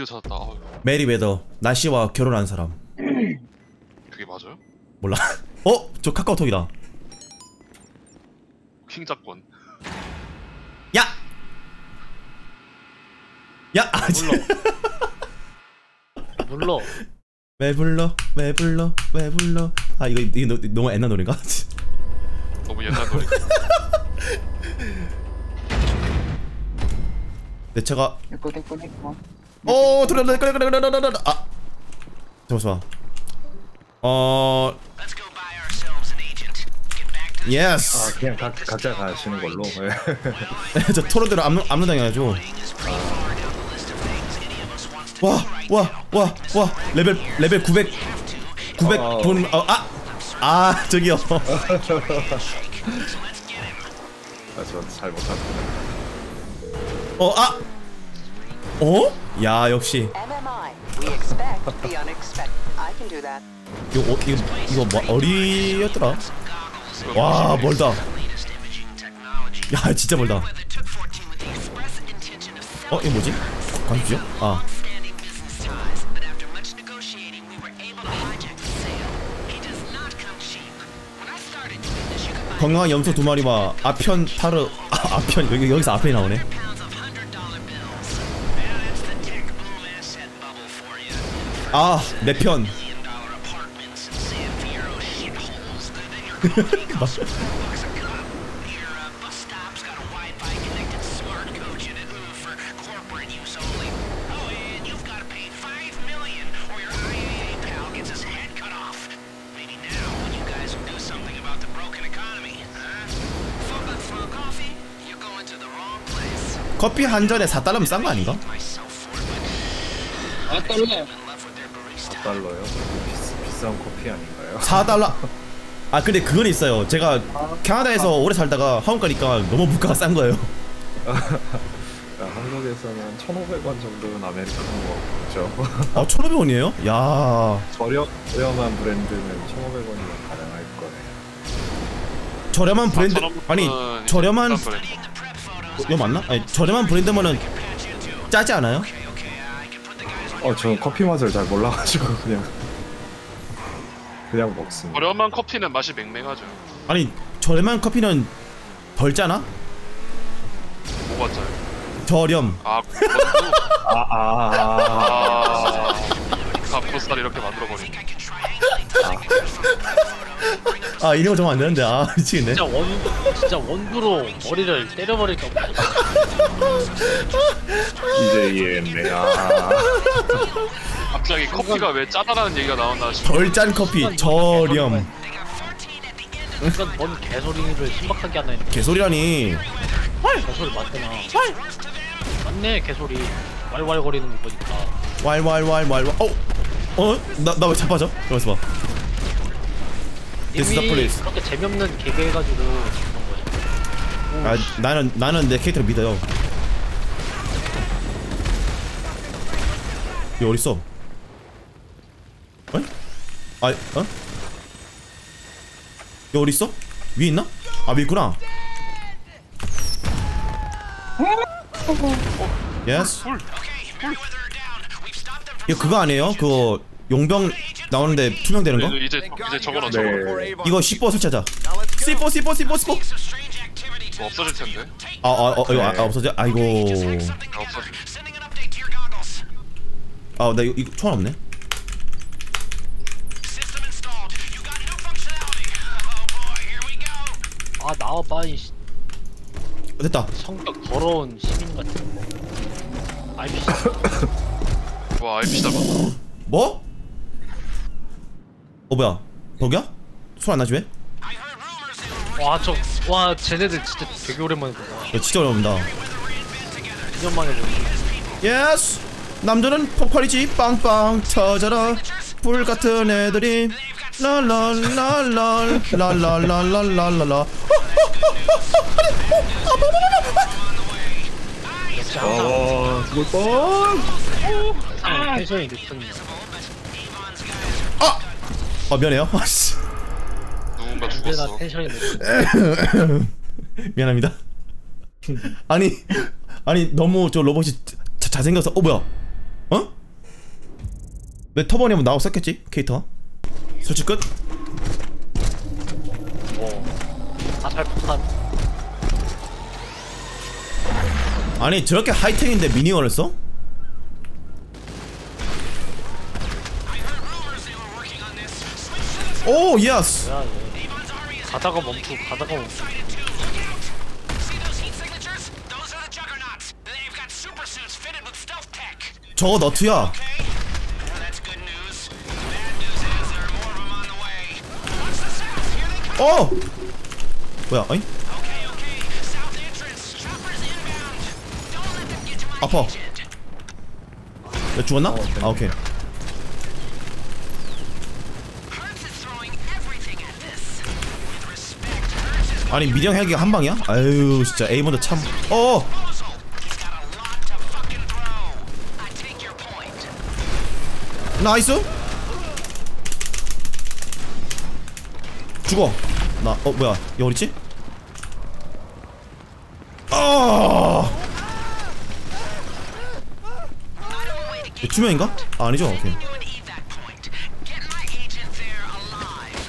드디어 찾았다. 아유, 메리 웨더 날씨와 결혼한 사람 그게 맞아요? 몰라 어? 저 카카오톡이다 킹작권. 야! 야! 아, 물러. 물러. 왜 불러 왜 불러 왜 불러 아 이거 이거 너- 너무 옛날 노래인가? 너무 옛날 노래. 내 차가 됐고 됐고 됐고 어 돌아다 그래 그래 그래 그래 그래 아. 잠깐만 어. 예스 아 그냥 각, 각자 가시는 걸로. 예. 저 토론대로 압류 압류 당해가지고. 와와 와 와. 레벨 레벨 900 900 어. 돈 어, 아! 아 저기요. 아, 저 잘 못하겠다 어 아! 어? 야 역시. 이거 어, 이거 이거 뭐 어리였더라 와 멀다 야 진짜 멀다 어 이거 뭐지? 광주요? 아 건강한 염소 두 마리와 아편 타르 아, 아편 여기 여기서 아편이 나오네 아 내 편 커피 한 잔에 4달러면 싼 거 아닌가? 4달러 요? 비, 비싼 커피 아닌가요? 4달러 아 근데 그건 있어요 제가 캐나다에서 오래 살다가 한국 가니까 너무 물가가 싼 거예요 야, 한국에서는 1,500원 정도는 아메리카노 먹죠 아 1500원이에요? 야 저렴, 저렴한 브랜드는 1,500원이면 가능할 거예요 저렴한 브랜드 아니 저렴한. 이거 맞나? 아니 저렴한 브랜드면은 짜지 않아요? 어, 저 커피 맛을 잘 몰라가지고 그냥 그냥 먹습니다 저렴한 커피는 맛이 맹맹하죠. 아니 저렴한 커피는 덜 짜나? 뭐가 짜요? 저렴 아, 그것도 아, 아, 아, 아, 가프살 이렇게 만들어버린. 아 이런 거 정말 안 되는데 아 미치겠네 진짜 원 진짜 원두로 머리를 때려버릴까. 이제 이해했네 아 갑자기 커피가 왜 짜다라는 얘기가 싶어. 덜짠 커피 저렴 이건 뭔 개소리를 신박하게 하나 했는데 개소리라니 개소리 맞잖아. 맞네 개소리. 왈왈거리는 거 보니까. 왈왈왈왈왈 어? 어? 나 나 왜 자빠져? 봐 This is the 이미 police. 그렇게 재미없는 개그 해가지고 그런 거야. 아 나는 나는 내 캐릭터를 믿어요 얘 어딨어? 어? 아 어? 얘 어딨어? 위에 있나? 아 위에 있구나 yes 이거 그거 아니에요? 그거 용병 나오는데 투명되는 거? 이제 이제 저거나 저거 네. 이거 C4 설치하자 C4 C4 C4 C4 뭐 없어질 텐데. 아 아 어, 이거 아, 아, 없어져? 아이고 아. 아나 이거, 이거 총알 없네 아 나와봐 이 씨- 어, 됐다 성격 더러운 시민 같은 거. 아이씨. 와, IP 잡았다. 뭐? 어 뭐야 덕이야? 손안 나지 왜? 와저 와 쟤네들 진짜 되게 오랜만에 보다. 이거 진짜 어려운다 2년 만에 보는. 예스 남자는 폭발이지 빵빵 터져라 불같은 애들이 랄랄랄랄 랄랄랄랄랄랄라 역시 항상 어, 죽을 뻔 항상 텐션이 높은. 아 미안해요 아씨 누군가 죽었어. 텐션이. 미안합니다 아니 아니 너무 저 로봇이 자, 잘생겨서 어 뭐야 어? 왜 터번이 한번 나오고 썼겠지? 캐릭터 설치 끝? 아잘 폭탄 아니 저렇게 하이텍인데 미니건을 써? 오 예스 뭐야 얘 가다가 멈추고 가다가 멈추고 tech. 저거 너트야. 어! 뭐야 my 아파. 야 죽었나? 아 오케이 아니 미령 헬기가 한 방이야? 아유 진짜 에이먼도 참 어! 나이스 죽어 나 어 뭐야 얘 어딨지? 아얘 투명인가? 아 아니죠 오케이 You an evac point. Get my agent there alive.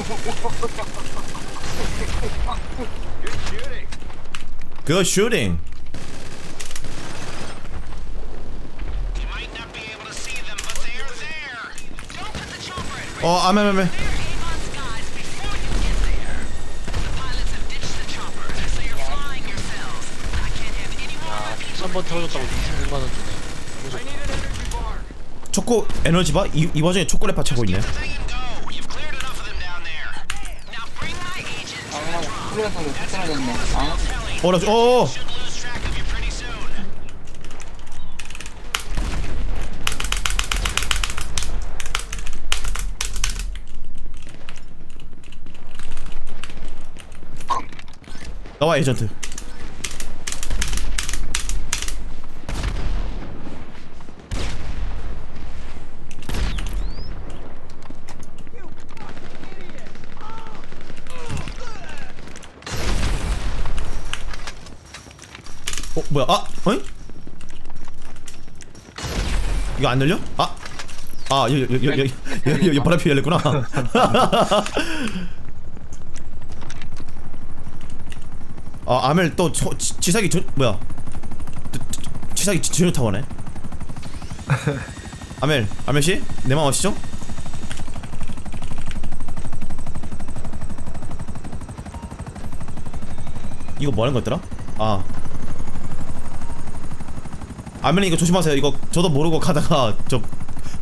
I can't have any more of my people. 3번 태워줬다고 26만 원 주네. 초코 에너지 바? 이, 이 와중에 초콜릿 바 차고 있네 pretty soon. 나와 에이전트 뭐야 아 어이? 이거 안 열려? 아! 아, 여기, 여기, 여기, 여기, 여기, 여기 바람피 열렸구나. 아, 아멜 또 저, 지, 지사기 저, 뭐야? 지- 지사기 지- 전혀 타워네. 아멜, 아멜 씨, 내맘 아시죠? 이거 뭐 하는 거였더라? 아. 아멜 이거 조심하세요. 이거 저도 모르고 가다가 저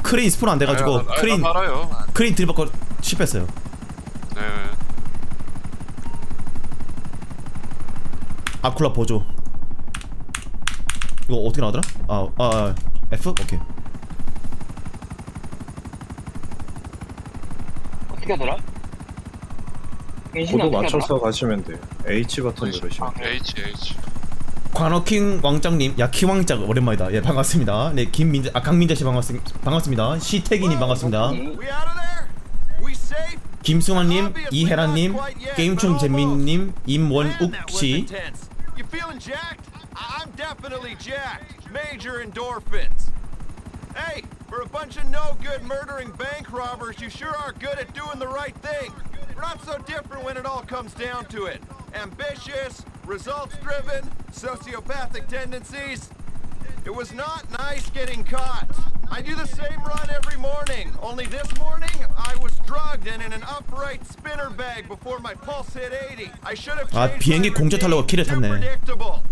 크레인 스폰 안 돼가지고 아, 크레인 나 알아요. 크레인 들이받고 실패했어요. 네. 아쿨라 보조. 이거 어떻게 나오더라? 아, 아, 아 F? 오케이. 어떻게 하더라? 하더라? 맞춰서 가시면 돼요. H 버튼 누르시면 돼요. H H. 관어킹 왕짱님, 야 키왕짱 오랜만이다. 예 반갑습니다. 네 김민재, 아 강민재 씨 반갑습, 반갑습니다. 시태기님 반갑습니다. 김승환님, 이혜란님, 게임충 재민님, 임원욱 Man, that was 씨. intense. You feeling jacked? I- I'm definitely jacked. Major endorphins. Hey, for a bunch of no good murdering bank robbers, you sure are good at doing the right thing. We're not so different when it all comes down to it. Ambitious, results driven, sociopathic tendencies. It was not nice getting caught. I do the same run every morning, only this morning I was drugged and in an upright spinner bag before my pulse hit 80. I should have 아, 비행기 공짜 타려고 키를 탔네.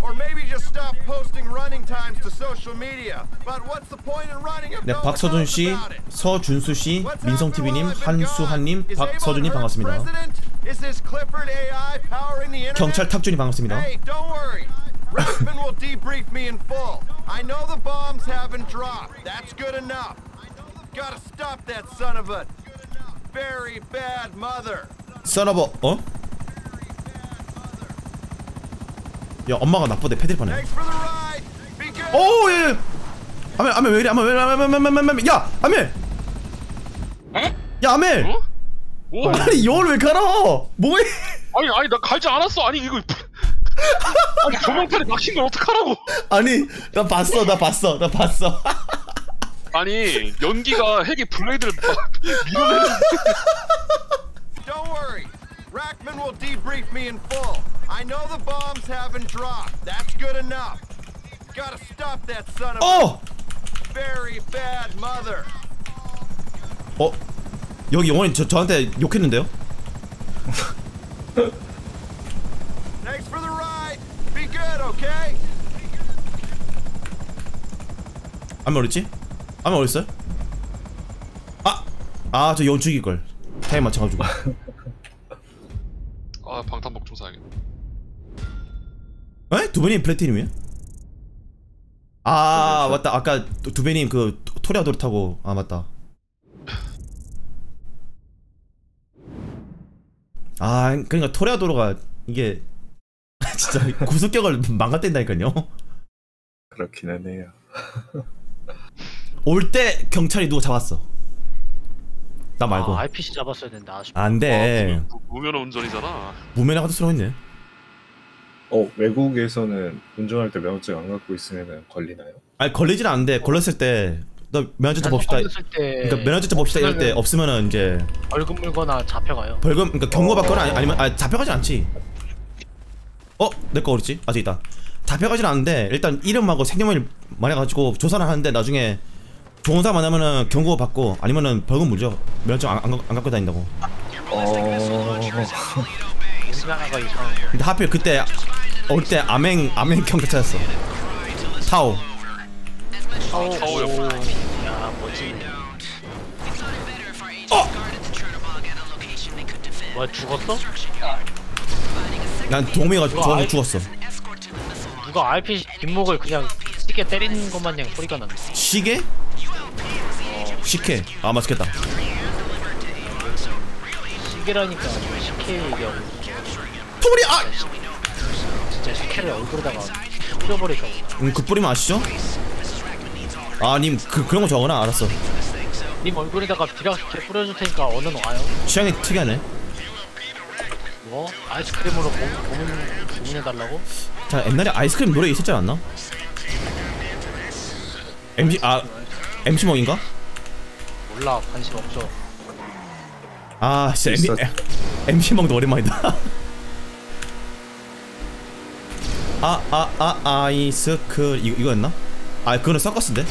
Or maybe just stop posting running times to social media. But what's the point in running if 네, 박서준 씨? 서준수 씨, 민성 TV님, 한수한님, gone? Is 박서준님 Avon Hertz 반갑습니다. 경찰 탁준이 반갑습니다. Hey, don't worry. Rathman will debrief me in full. I know the bombs haven't dropped. That's good enough. Gotta stop that son of a very bad mother. 서너버 어? 야 엄마가 나쁘대 패드립 하네. Thanks for the ride. Be good. 오 예. 예. 아멜 아멜 왜 이래 아멜 왜 아멜 아멜 아멜 아멜 야 아멜. 야 아멜. 어? 오 아니 이걸 왜 갈아? 뭐해? 아니 아니 나 갈지 않았어 아니 이거 아니 조명탄에 막힌 걸 어떡하라고 아니 나 봤어 나 봤어 나 봤어. 아니 연기가 핵의 블레이드를 막 밀어내는 Don't worry. Rackman will debrief me in full. I know the bombs haven't dropped. That's good enough. Gotta stop that son of a 어. very bad mother. 어. 여기 영원히 저 저한테 욕했는데요? Thanks for the ride. Be good, okay? 아멜 어딨지? 아멜 어딨어요? 아! 아 저연 죽일 걸. 타임 맞춰가지고. 아 방탄복 좀 사야겠다 에? 두배님 플래티님이에요? 아 맞다 아까 두- 두배님 그 토- 토레아도를 타고 아 맞다 아 그러니까 토레아도로가 이게 진짜 구속격을 망가뜨린다니까요 그렇기는 해요. 올 때 경찰이 누가 잡았어 나 말고 아, IPC 잡았어야 되는데 아쉽다. 안돼 무- 무면 운전이잖아 무면허 같은 소리 했네 어 외국에서는 운전할 때 면허증 안 갖고 있으면 걸리나요? 아니 걸리진 않는데 걸렸을 때 너 면허증 봅시다 걸렸을 때 그러니까 면허증 봅시다 이럴 때 없으면은 이제 벌금 물거나 잡혀가요. 벌금 그러니까 경고 받거나 아니, 아니면 아 잡혀가진 않지. 어? 내 거 어딨지? 아직 있다. 잡혀가진 않는데 일단 이름하고 생년월일 말해가지고 조사를 하는데 나중에 좋은 사람 만나면은 경고 받고 아니면은 벌금 물죠. 면허증 안, 안, 가- 안 갖고 다닌다고. 어. 근데 하필 그때 올때 아맹 아맹 경찰 찾았어. 타오. 타오 옆야 멋지네. 뭐 죽었어? 난 동맹이가 좋아서 죽었어. 누가 IPC 뒷목을 그냥 쉽게 때리는 것 마냥 소리가 나네. 시계? 식혜. 아 맛있겠다. 시계라니까 식혜 얘기하고 토리 아! 진짜 식혜를 얼굴에다가 뿌려버릴까 보다. 음, 그 뿌리면 아시죠? 아, 님 그, 그런 거 좋아하구나. 알았어. 님 얼굴에다가 비락식혜 뿌려줄 테니까 얼른 와요. 취향이 특이하네. 뭐? 아이스크림으로 고, 고문, 고문해달라고? 자 옛날에 아이스크림 노래 있었지 않나? MC 아 MC 먹인가? 몰라 관심 없죠. 아 진짜 MC, MC 먹도 오랜만이다. 아 아 아 아 이스크 이거 이거였나? 아 그거는 서커스인데?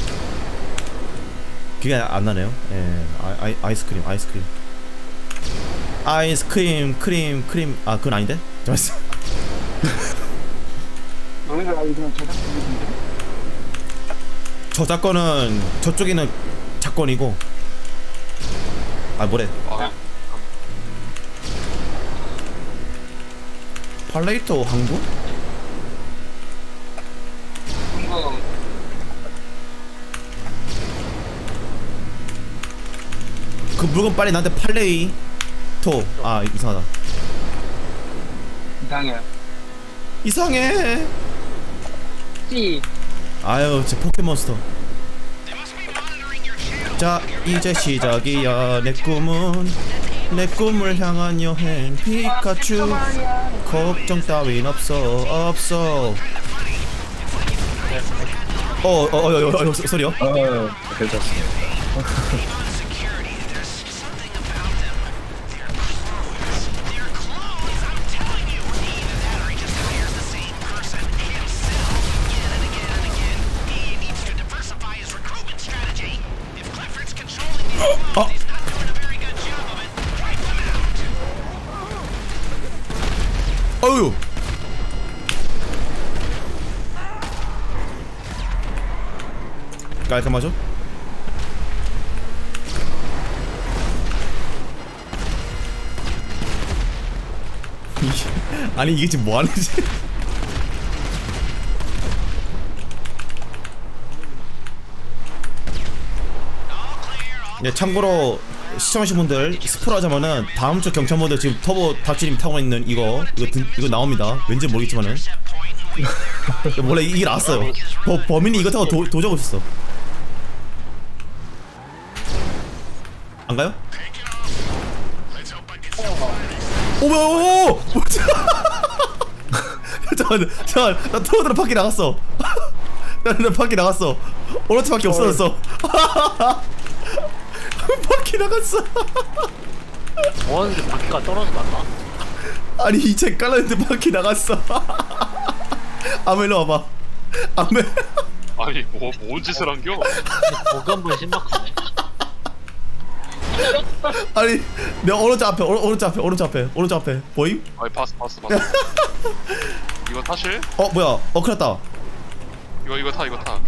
그게 안 나네요. 예 아, 아이 아이스크림 아이스크림 아이스크림 크림 크림. 아 그건 아닌데? 잠깐만. 저작권은 저쪽에는 작권이고. 아 뭐래? 아, 팔레이터 항구? 그 물건 빨리 나한테 팔레이 토아 이상하다 이상해요. 이상해 C. 아유 저 포켓몬스터 자 이제 시작이야 내 꿈은 내 꿈을 향한 여행 피카츄 걱정 따윈 없어 없어 어어어어 소리요? 아 괜찮습니다. 깔끔하죠? 아니 이게 지금 뭐 하는지 네, 참고로 시청하신 분들 스포를 하자면은 다음 주 경찰 모드 지금 터보 다치님 타고 있는 이거 이거 든- 이거 나옵니다. 왠지 모르겠지만은 원래 이게 나왔어요. 버, 범인이 이거 타고 도, 도적 없었어. 오메 오! 잠깐 잠깐 나 토어들어 밖에 나갔어. 나, 나 밖에 나갔어. 오른쪽 밖에 없어졌어. 밖에 나갔어. 뭐하는데 바퀴가 떨어져 나가? 아니 이책 깔았는데 밖에 나갔어. 아멜 로 와봐. 아멜. 아니 뭐, 뭔 짓을 한겨? 보기 한번 신박하네 아니 내 오른쪽 앞에 오른, 오른쪽 앞에 오른쪽 앞에 오른쪽 앞에 보임? 아니 봤어 봤어 봤어 이거 타실? 어 뭐야? 어 큰일났다. 이거 이거 타 이거 타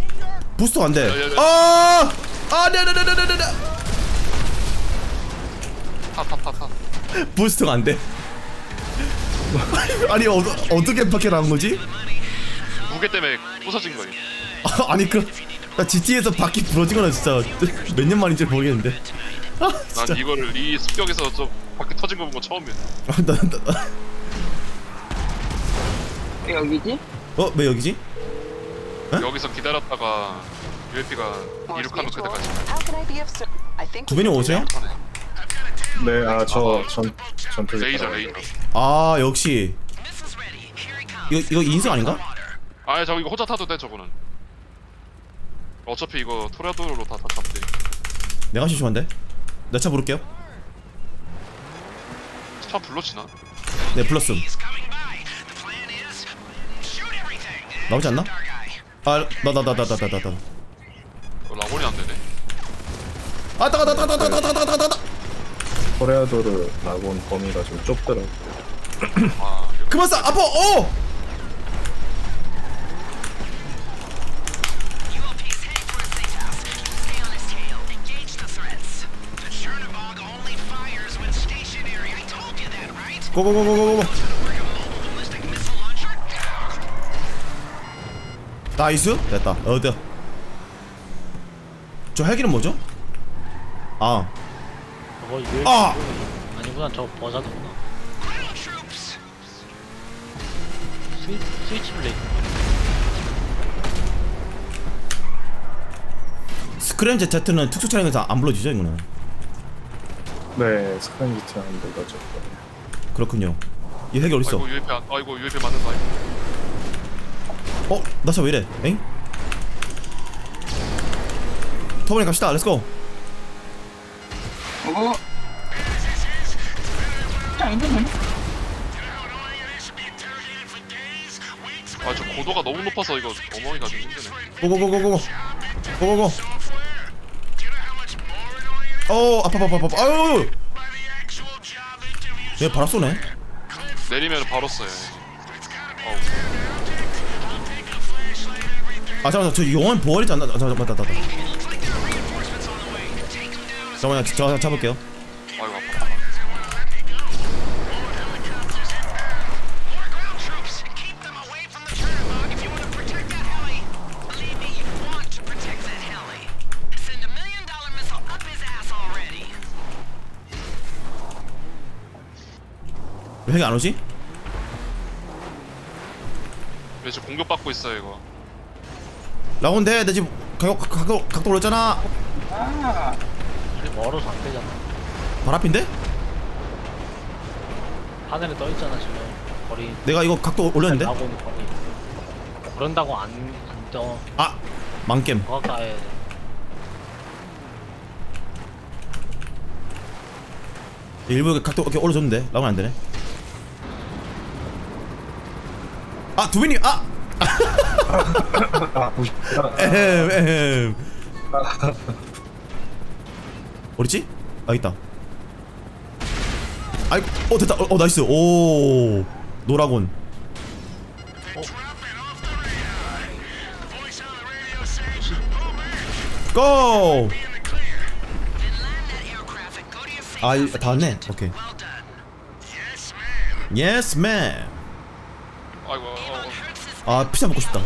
부스터 안 돼. 야, 야, 야. 아! 아, 네, 네, 네, 네, 네, 네. 타타 타타 부스터가 안 돼. 아니 어, 어떻게 밖에 나온 거지? 무게 때문에 부서진 거예요 아, 아니 그 나 GT에서 바퀴 부러지거나 진짜 몇 년 만인지 모르겠는데. 아, 진짜. 난 이거를 이 습격에서 좀 밖에 터진 거 본 거 처음이야 아, 나, 나, 나. 왜 여기지? 어, 왜 여기지? 에? 여기서 기다렸다가 More 이륙하면 mutual. 그때까지 두 분이 오세요? 네, 아, 저 전, 전투 레이저 레이저 아, 역시 이거 이거 인성 아닌가? 아 저거 이거 혼자 타도 돼 저거는 어차피 이거 토레도로 다, 다 잡대 내가 심심한데. 내 차 부를게요 차 불렀지나? 네 불렀음 나오지 않나? 아나나나나나나나 라볼이 안되네 아 따가 따가 따가 따가 따가 따가 따가 코레아도르 라곤 범위가 좀 좁더라 그만 싸! 아파! 어! 고고고고고고. nice. 됐다. 어디? 저 헬기는 뭐죠? 아, 저거 아! 아니구나 저거 Buzzard구나. 스위, Switchblade Scramjet은 특수 차량에서 안 불러지죠, 이거는. 네, 스크램지트 안 불러졌고. 그렇군요. 이 어디 있어? 아이고 UFP 안, 아이고 UFP 맞는다. 어, 나차 왜 이래? 엥? 터보니 갑시다. 렛츠고. 어? 아저 고도가 너무 높아서 이거 어머니가 좀 힘드네 고고고고고고. 고고고. 어, 아파 아파 아파. 아파. 아유. 얘 바람 쏘네. 내리면 바로 써요 아 잠깐만 저 영원 보활이지 않나? 아, 잠깐 맞다 맞다. 맞다. 잠깐만 저 잡을게요. 왜 헬기 안 오지? 왜 지금 공격받고 있어요 이거 라온데 내 지금 각도 각도 각도 올렸잖아. 우리 멀어서 안 되잖아 발 앞인데? 하늘에 떠 있잖아 지금 거리 내가 이거 각도 올렸는데? 나고 있는 거리 그런다고 안 안 떠 아 망겜. 더 가까이 일부 각도 이렇게 올려줬는데 라온 안 되네. 아 도비님 아! 에헴 에헴 어딨지? 아 있다 아이 어 됐다 어, 어 나이스 오 노라곤 고! 아, 다 왔네. 오케이. 예스, yes, 맨. 아 피자 먹고 싶다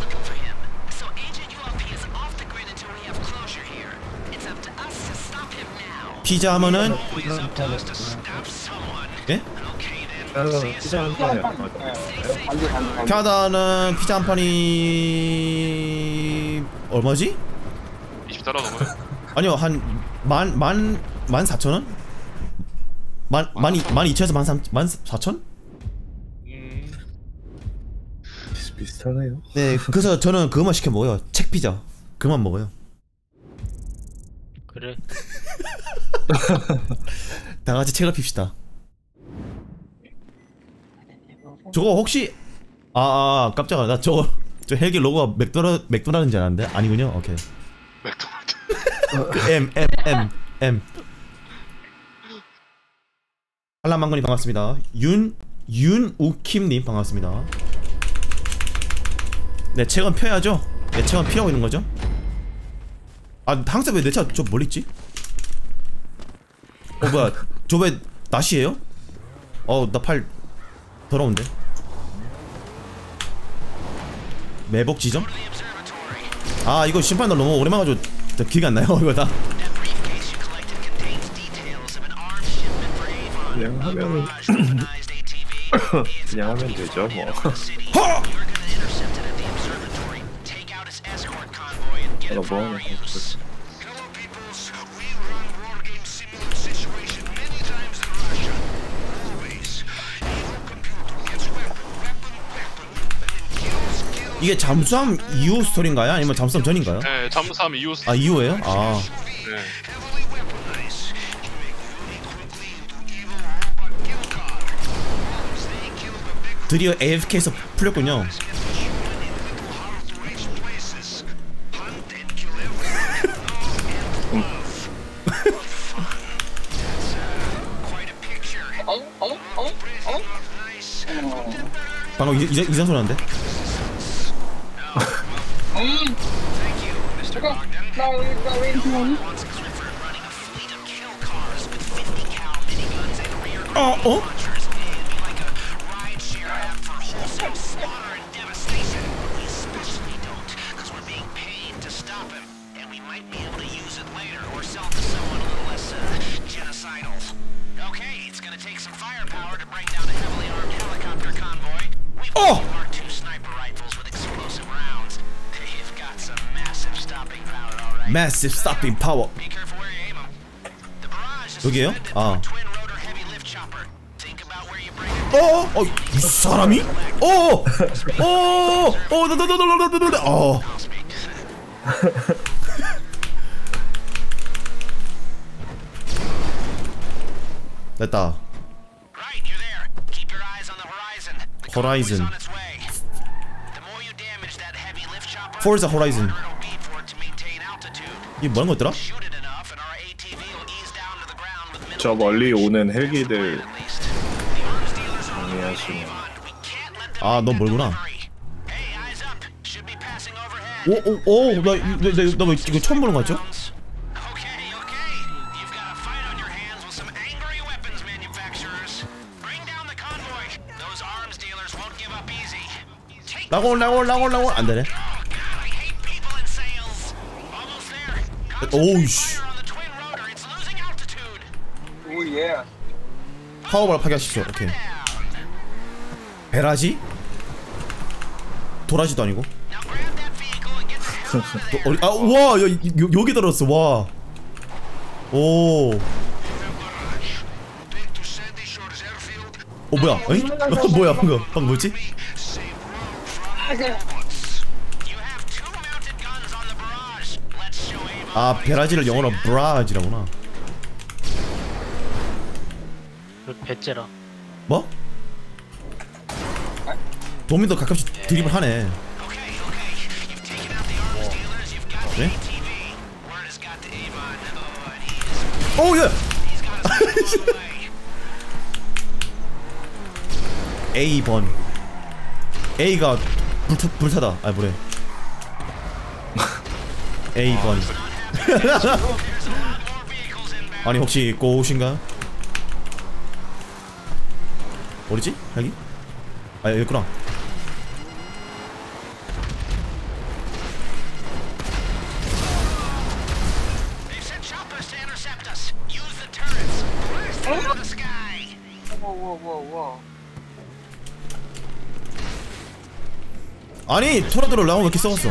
피자 하면은 예? 피자 한 판이요 캐나다는 피자 한 판이 얼마지? 24달러 넘어요 아니요 한만만만 사천 원? 만, 만, 만 이천에서 만삼만 사천? 비슷하네요. 네 그래서 저는 그것만 시켜 먹어요. 책 피자. 그만 먹어요. 그래. 다 같이 책을 핍시다. 저거 혹시 아, 아 깜짝아. 나 저거 저 헬기 로고가 맥도나 맥도날드인 줄 알았는데? 아니군요? 오케이. 맥도날드. 그 M M M M. 한라망건님 반갑습니다. 윤 윤우킴님 반갑습니다 네 책은 펴야죠 네 책은 피하고 있는 거죠 아 항상 왜 내 차 저 멀리 있지 어 뭐야 저 왜 낫이에요 어 나 팔 더러운데 매복 지점 아 이거 심판들 너무 오랜만에 가지고 저 기억이 안 나요 이거 다. 그냥. It's 그냥 하면 되죠, 뭐. Pela bola. 이게 잠수함 이후 스토리인가요? 아니면 잠수함 전인가요? 네, 잠수함 이후 스토리. 아, 이후에요? 아. 네. 드디어 AFK에서 풀렸군요. 이, 이, 이상 소리 나는데? 음 Thank massive stopping power. 여기에요? 아. 어, 어, 이 사람이? 어, 어, 어, 어, 나, 나, 나, 나, 나, 나, 나, 어. 됐다. 호라이즌. Forza Horizon. 이게 뭐한 거더라? 저 멀리 오는 헬기들 정리하시면 아 너 멀구나 오오오나나나 뭐 이거 처음 보는 거 같죠? 나골 나골 나골 나골 안 되네. 오우씨 파워볼 파괴하십시오 오케이 베라지? 도라지도 아니고 아, 우와 여, 여, 여기 들었어, 와. 오오 어, 뭐야? 어, 뭐야, 방금. 방금 뭐였지? 아, 베라지를 영어로 브라지라구나. 그 배째라 뭐? 도민도 가끔씩 드립을 하네. 네? ATV. Word has got to Avon. Oh, and he's 오, 예! he's got us on the way. A번. A가 불타, 불타다. 아, 뭐래. A번. 아니 혹시 꼬우신가? 어디지? 여기? 아 여기구나 아니 토라도를 라고 왜 이렇게 써왔어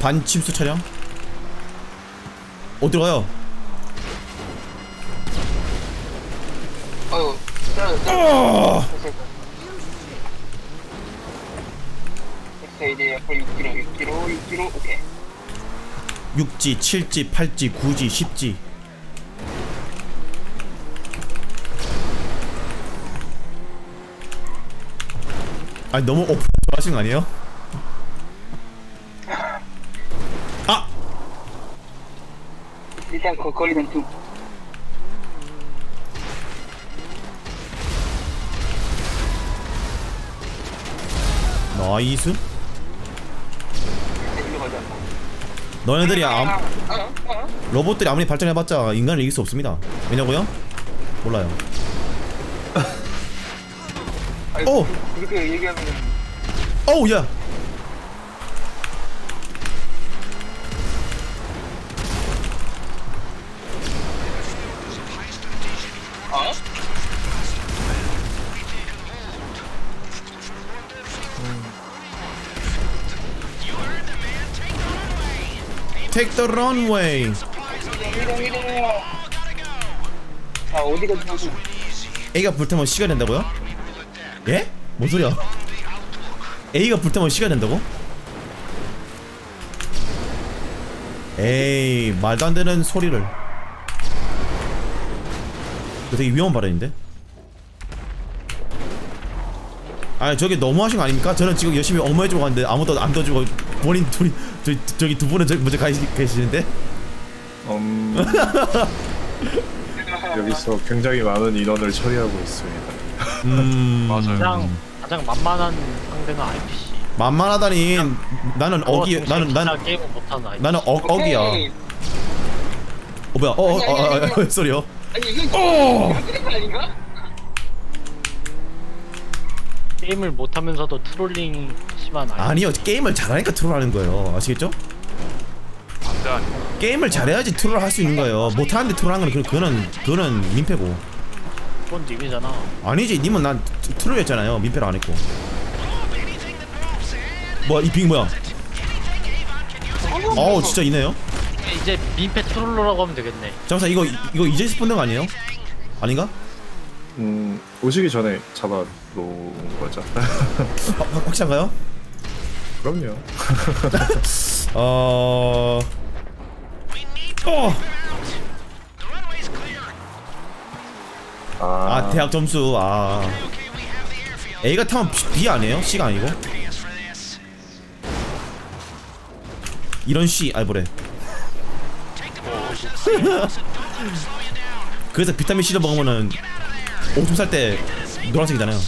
반침수 차량? 어디로 가요? 아유, 아! 이제 6km, 6km, 6km, 오케이. 6지, 7지, 8지, 9지, 10지. 아니 너무 오프 하신 거 아니에요? 거리는 두. nice? 너네들이 아, 암, 아, 아. 로봇들이 아무리 발전해봤자 인간을 이길 수 없습니다. 왜냐고요? 몰라요. 오! 그렇게 얘기하면은. 어우 야! Take the runway. 아, 어디가. A가 불타면 시간 된다고요? 예? 뭔 소리야? A가 불타면 시간 된다고? 에이 말도 안 되는 소리를. 되게 위험한 발언인데? 아니 저게 너무하신 거 아닙니까? 저는 지금 열심히 어머해주고 갔는데 아무도 안 떠주고 본인 둘이 저, 저기 두 분은 저기 먼저 가 계시는데? 음, 여기서 굉장히 많은 인원을 처리하고 있습니다. 음... 맞아요. 가장 가장 만만한 상대는 IPC. 만만하다니 나는 어기 나는 나는. 나는 어, 어기야 어. 뭐야 어어어 소리요 아니, 이거. 어! 아닌가? 게임을 못하면서도 트롤링 심한 아이. 아니요 게임을 잘하니까 troll하는 거예요 아시겠죠? 게임을 잘해야지 troll을 할수 있는 거예요 못하는데 troll하는 그- 그거는 그거는 민폐고 그건 님이잖아. 아니지 님은 난 트- troll했잖아요 민폐를 안 했고 뭐야 이빙 뭐야 어우 진짜 이네요 이제 민폐 troller라고 하면 되겠네. 잠깐만 이거 이거 이제 spawn 거 아니에요? 아닌가? 음, 오시기 전에 잡아 놓은 거죠. 아, 확- 확실한가요? 그럼요. 어... 어! 아, 아 대학 점수 아 A가 타면 B, 아니에요? C가 아니고? 이런 C 아니 뭐래 그래서 비타민 C를 먹으면은 오줌 쌀 때 노란색이잖아요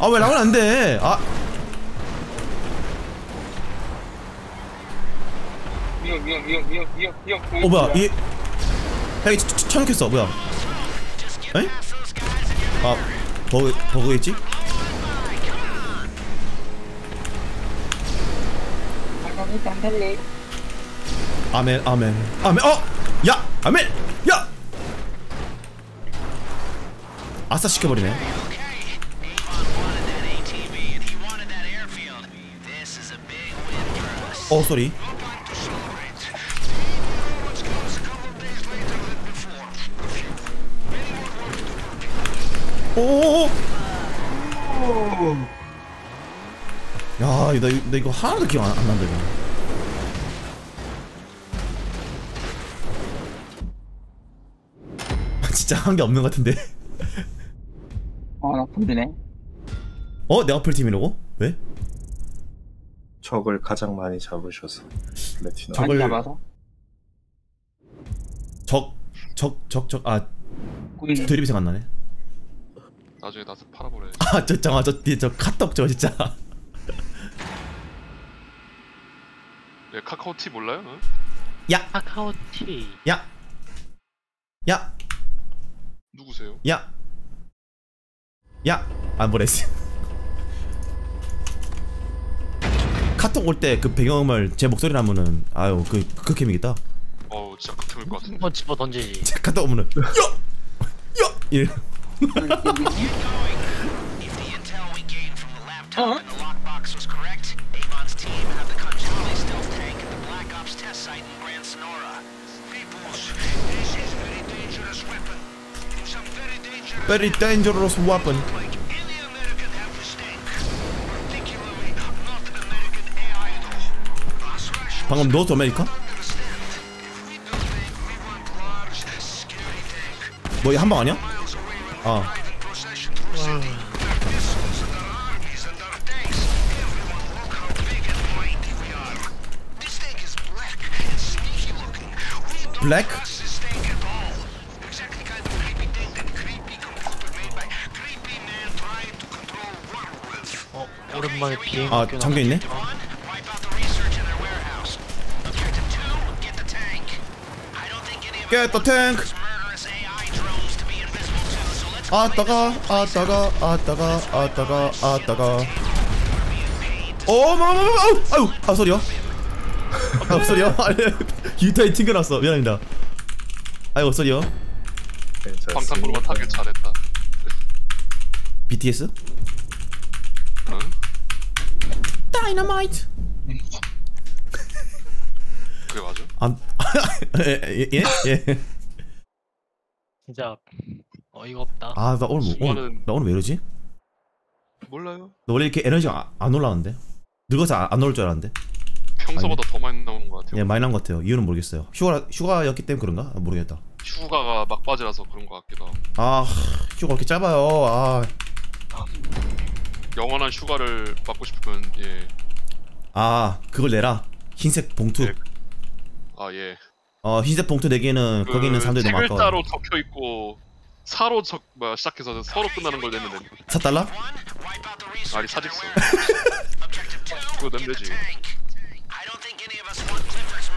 아 왜 나오면 안돼 아 위험, 위험, 위험, 위험, 위험, 위험. 어 뭐야 이 야, 이 쳐놓겠어 뭐야 에? 아 버그 버그겠지? 아멘 아멘 아멘 어! 야! 아멘! 야! 아싸 시켜버리네 어 쏘리 오오오 야, 나, 나 이거 하나도 기억 안, 안 난다 이거. 진짜 한 게 없는 것 같은데. 아, 나 힘드네. 어, 내가 풀 팀이라고? 왜? 적을 가장 많이 잡으셔서 플래티넘. 적- 많이 저걸- 잡아서. 적, 적, 적, 적. 아, 꾸이. 드립이 생각 안 나네. 나중에 나서 팔아버려야지. 아, 저, 잠깐, 저 뒤에 저 카톡 저 진짜. 네, 카카오티 몰라요? 응? 야, 카카오티. 야, 야, 누구세요? 야, 야. 안 보냈어. 카톡 올 때 그 배경음을 제 목소리 나면은 아유 그 극혐이겠다. 어우 진짜 극혐일 것 같은데. 한번 집어 던지지. 제 카톡 오면은 야, 야, 예. If the though. Us Russians 방금 노스 아메리카? 뭐 한방 아니야? miles away when 아, procession 오랜만에 비행. 아 잠겨 있네. Get the tank. I don't think any of us Get the want tank. these murderous AI drones to be invisible too, so let's 아따가, 아 따가, 아 따가, 아 따가, 아 따가. 어, 뭐, 뭐, 뭐, 아우, 아우, 아 소리요. 아 소리요. 유타이 튕겨놨어. 미안합니다. 아이고 소리요. 방탄소로가 타길 잘했다. BTS? 응? 다이너마이트. 그게 맞아? 안, 예, 예, 예. 진짜 어이가 없다. 아, 나 오늘, 뭐- 오늘, 나 오늘 왜 이러지? 몰라요. 나 원래 이렇게 에너지가 안, 안 올라가는데? 늙어서 안, 안 오를 줄 알았는데? 평소보다 더 많이 나오는 것 같아요. 예, 많이 난 것 같아요. 이유는 모르겠어요. 휴가, 휴가였기 때문에 그런가? 아, 모르겠다. 휴가가 막바지라서 그런 것 같기도 하고. 아, 휴가 그렇게 짧아요. 아, 영원한 휴가를 받고 싶으면 예. 아, 그걸 내라. 흰색 봉투. 예. 아 예. 어, 흰색 봉투 내기에는 거기 있는 사람들이 너무 아까워. 글자로 적혀 있고 사로 적 뭐야 시작해서 서로 끝나는 걸 내면 됩니다. 4달러? wipe out the research 아니 사직서. 그거 내면 되지. of us want Clifford's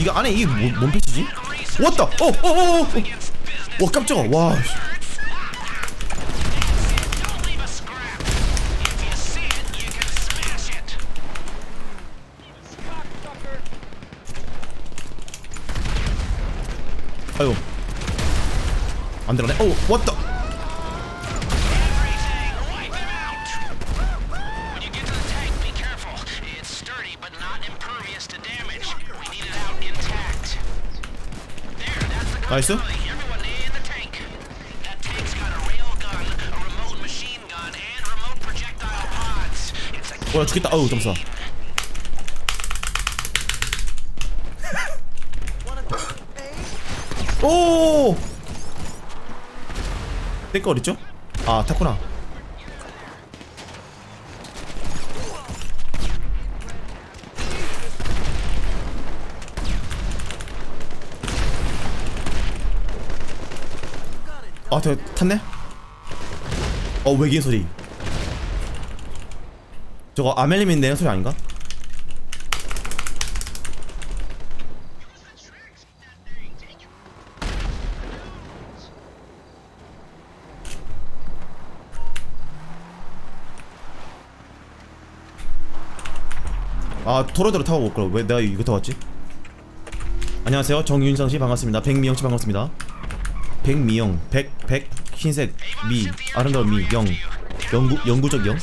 이거 안에 이게 뭐, 뭔 패치지? 왔다! 어, 어, 어, 어! 와, 깜짝아. 와. 아이고. 안 들어가네. 어, 왔다! A 와, 죽겠다. 아우, 점사. 오! 땡거 어딨죠? 아, 탔구나. 아, 저 탔네? 어, 외계인 소리. 저거 아멜님이 내는 소리 아닌가? 아 토로대로 타고 올 걸. 왜 내가 이거 타고 왔지? 안녕하세요 정윤성 씨 반갑습니다. 백미영 씨 반갑습니다. 백미영 백 백 흰색 미 아름다운 미 영 영구 영구적 영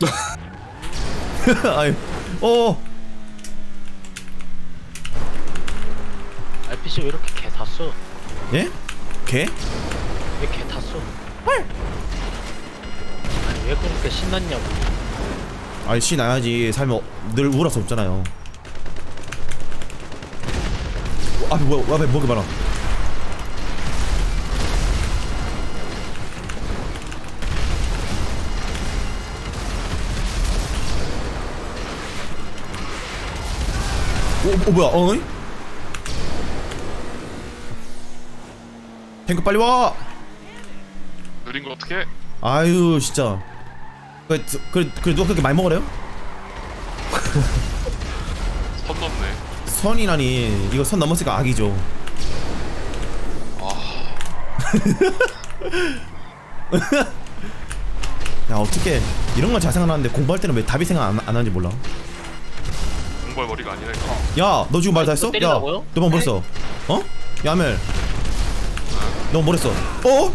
아유 어 RPC 왜 이렇게 개 탔어? 예? 개? 왜 개 탔어? 아니 왜 그렇게 신났냐고 아니 씨 나야지 삶이 어- 늘 우울할 수 없잖아요 어, 앞에 뭐야 앞에 뭐가 많아 어 뭐야 어이? 탱크 빨리 와 느린 거 어떻게? 아유 진짜 그래 그래 그래 누가 그렇게 많이 먹으래요? 선 넘네. 선이라니 이거 선 넘었으니까 악이죠 야 어떻게 이런 건잘 생각나는데 공부할 때는 왜 답이 생각 안, 안 하는지 몰라 머리가 아니랄까. 야 너 지금 말 다 했어? 또 때리라고요? 야너뭐 했어? 어? 야멜 너뭐 했어? 어?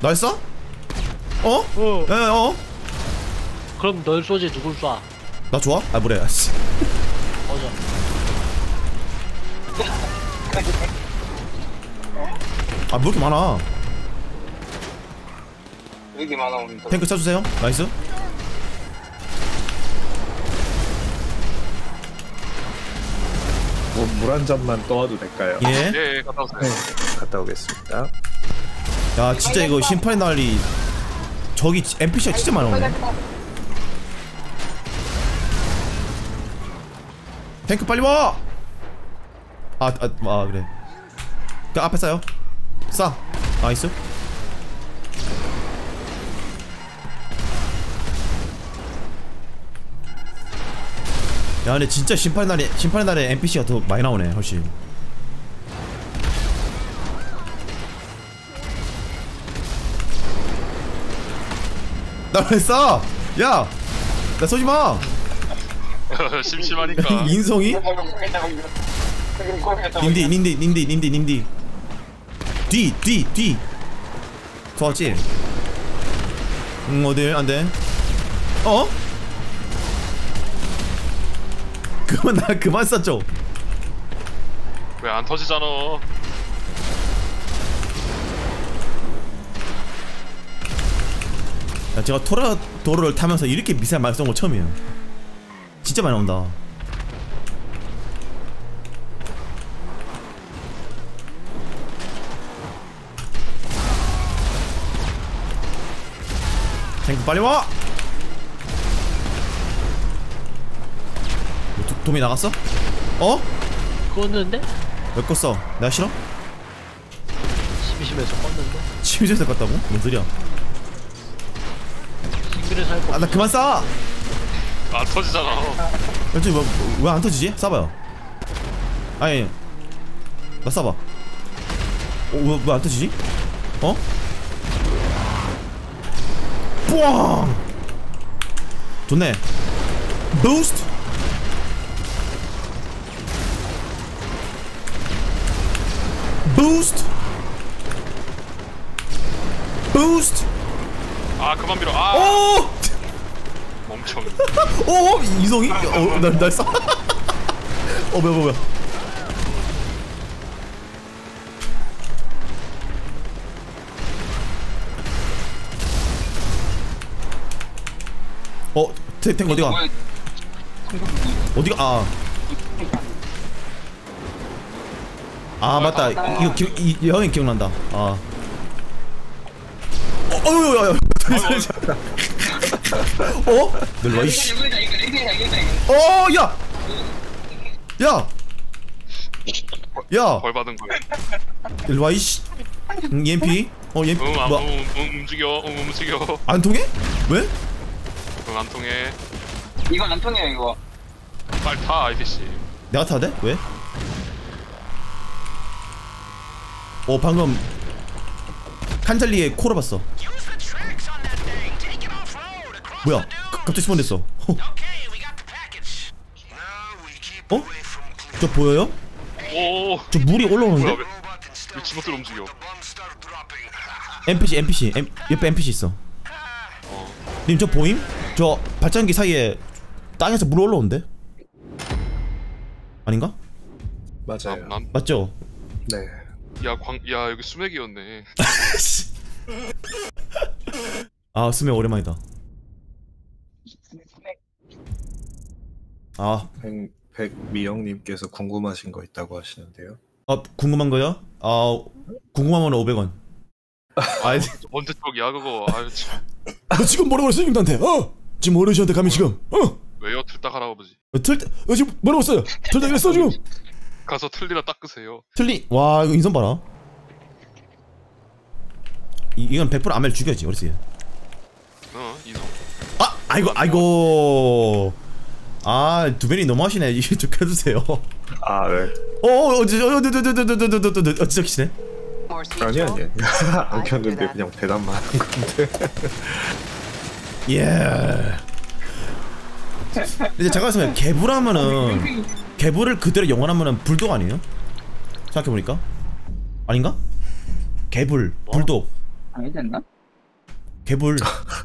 나 했어? 어? 어 에 어? 그럼 널 쏘지 누굴 쏴 나 좋아? 아 뭐래 씨. 꺼져 아뭐 이렇게 많아 여기 많아 오늘. 탱크 쳐주세요 nice 물 한 잔만 떠와도 될까요? 예 예, 예, 갔다 오세요. 네, 갔다 오겠습니다. 야 진짜 이거 심판의 날이 저기 NPC가 진짜 많아 오네 탱크 빨리 와! 아, 아, 아 그래 그 앞에 쏴요 쏴 nice 야 근데 진짜 심판의 날에 심판의 날에 NPC가 더 많이 나오네 훨씬 나왜 쏴? 야! 나 쏘지 마! 심심하니까. 인성이? 님디 님디 님디 님디 님디 뒤! 뒤! 뒤! 좋았지? 응 어딜 안돼 어? 그만 나 그만 쐈죠 왜 안 터지잖아. 야 제가 토라 도로를 타면서 이렇게 미사일 많이 쏜거 처음이에요 진짜 많이 나온다 탱크 빨리 와! 도, 도미 나갔어? 어? 껐는데? 왜 껐어? 내가 싫어? 심심해서 껐는데? 침실에서 껐다고? 뭔 소리야 싱글을 살거 아나 그만 쏴! 안 터지잖아. 왠지 왜안 터지지? 쏴봐요. 아니, 나 쏴봐. 어, 왜왜 안 터지지? 어? 뿌앙! 좋네. 부스트. 부스트. 부스트. 아, 그만 밀어. 아, 오! 멍청. 어? 이성이? 어, 날, 날 쏴? 어, 뭐야, 뭐야, 뭐야. 어, 탱, 탱 어디가? 어디가? 아. 아, 맞다. 이거 기, 이, 이 형이 기억난다. 아. 어, 어유, 야, 야. 어? 널 와, 이씨. 어, 야! 야! 야! 벌 받은 거야. 일로 와, 이씨. 응, EMP? 어, EMP. 응, 안, 뭐야? 응, 응, 움직여. 응, 움직여. 안 통해? 왜? 응, 안 통해. 이건 안 통해요 이거. 빨리 타, IPC. 내가 타야 돼? 왜? 어, 방금 칸잘리의 코를 봤어. Use the tracks on that thing. Take it off road across 뭐야? 갑자기 스폰됐어. 어? 어? 저 보여요? 오, 저 물이 올라오는데? 왜, 왜 지멋대로 움직여 NPC NPC M, 옆에 NPC 있어 님저 보임? 저 발전기 사이에 땅에서 물 올라온대 아닌가? 맞아요. 남, 맞죠? 네. 야, 광, 야, 여기 수맥이었네. 아 스메 오랜만이다 아, 백, 백미영님께서 궁금하신 거 있다고 하시는데요. 아 궁금한 거요? 아 궁금하면 500원 아 언제 쪽이야, 그거. 아유, 참. 너 지금 뭐라고 그랬어 님한테 어? 지금 어르신한테 감히 지금 어? 왜요, 틀딱 할아버지? 틀, 어, 지금 뭐라고 했어요? 틀다 그랬어 지금 가서 틀리나 닦으세요. 틀리 와 이거 인선 봐라 이, 이건 100% 아멜 죽여지 어르신 어, 이놈. 아 아이고 아이고 아 두배니 너무 하시네 이거 좀 켜주세요 아, 네. 어어 어저저저저저저저저저 진짜 키시네 More sweet 아니, 아니, roll? 아니. 안 켰는데 그냥 대답만 하는 건데. 예 이제 잠깐 있으면 개불하면은 개불을 그대로 영원하면은 불독 아니에요? 생각해보니까 아닌가? 개불 불독 아니지 않나? 개불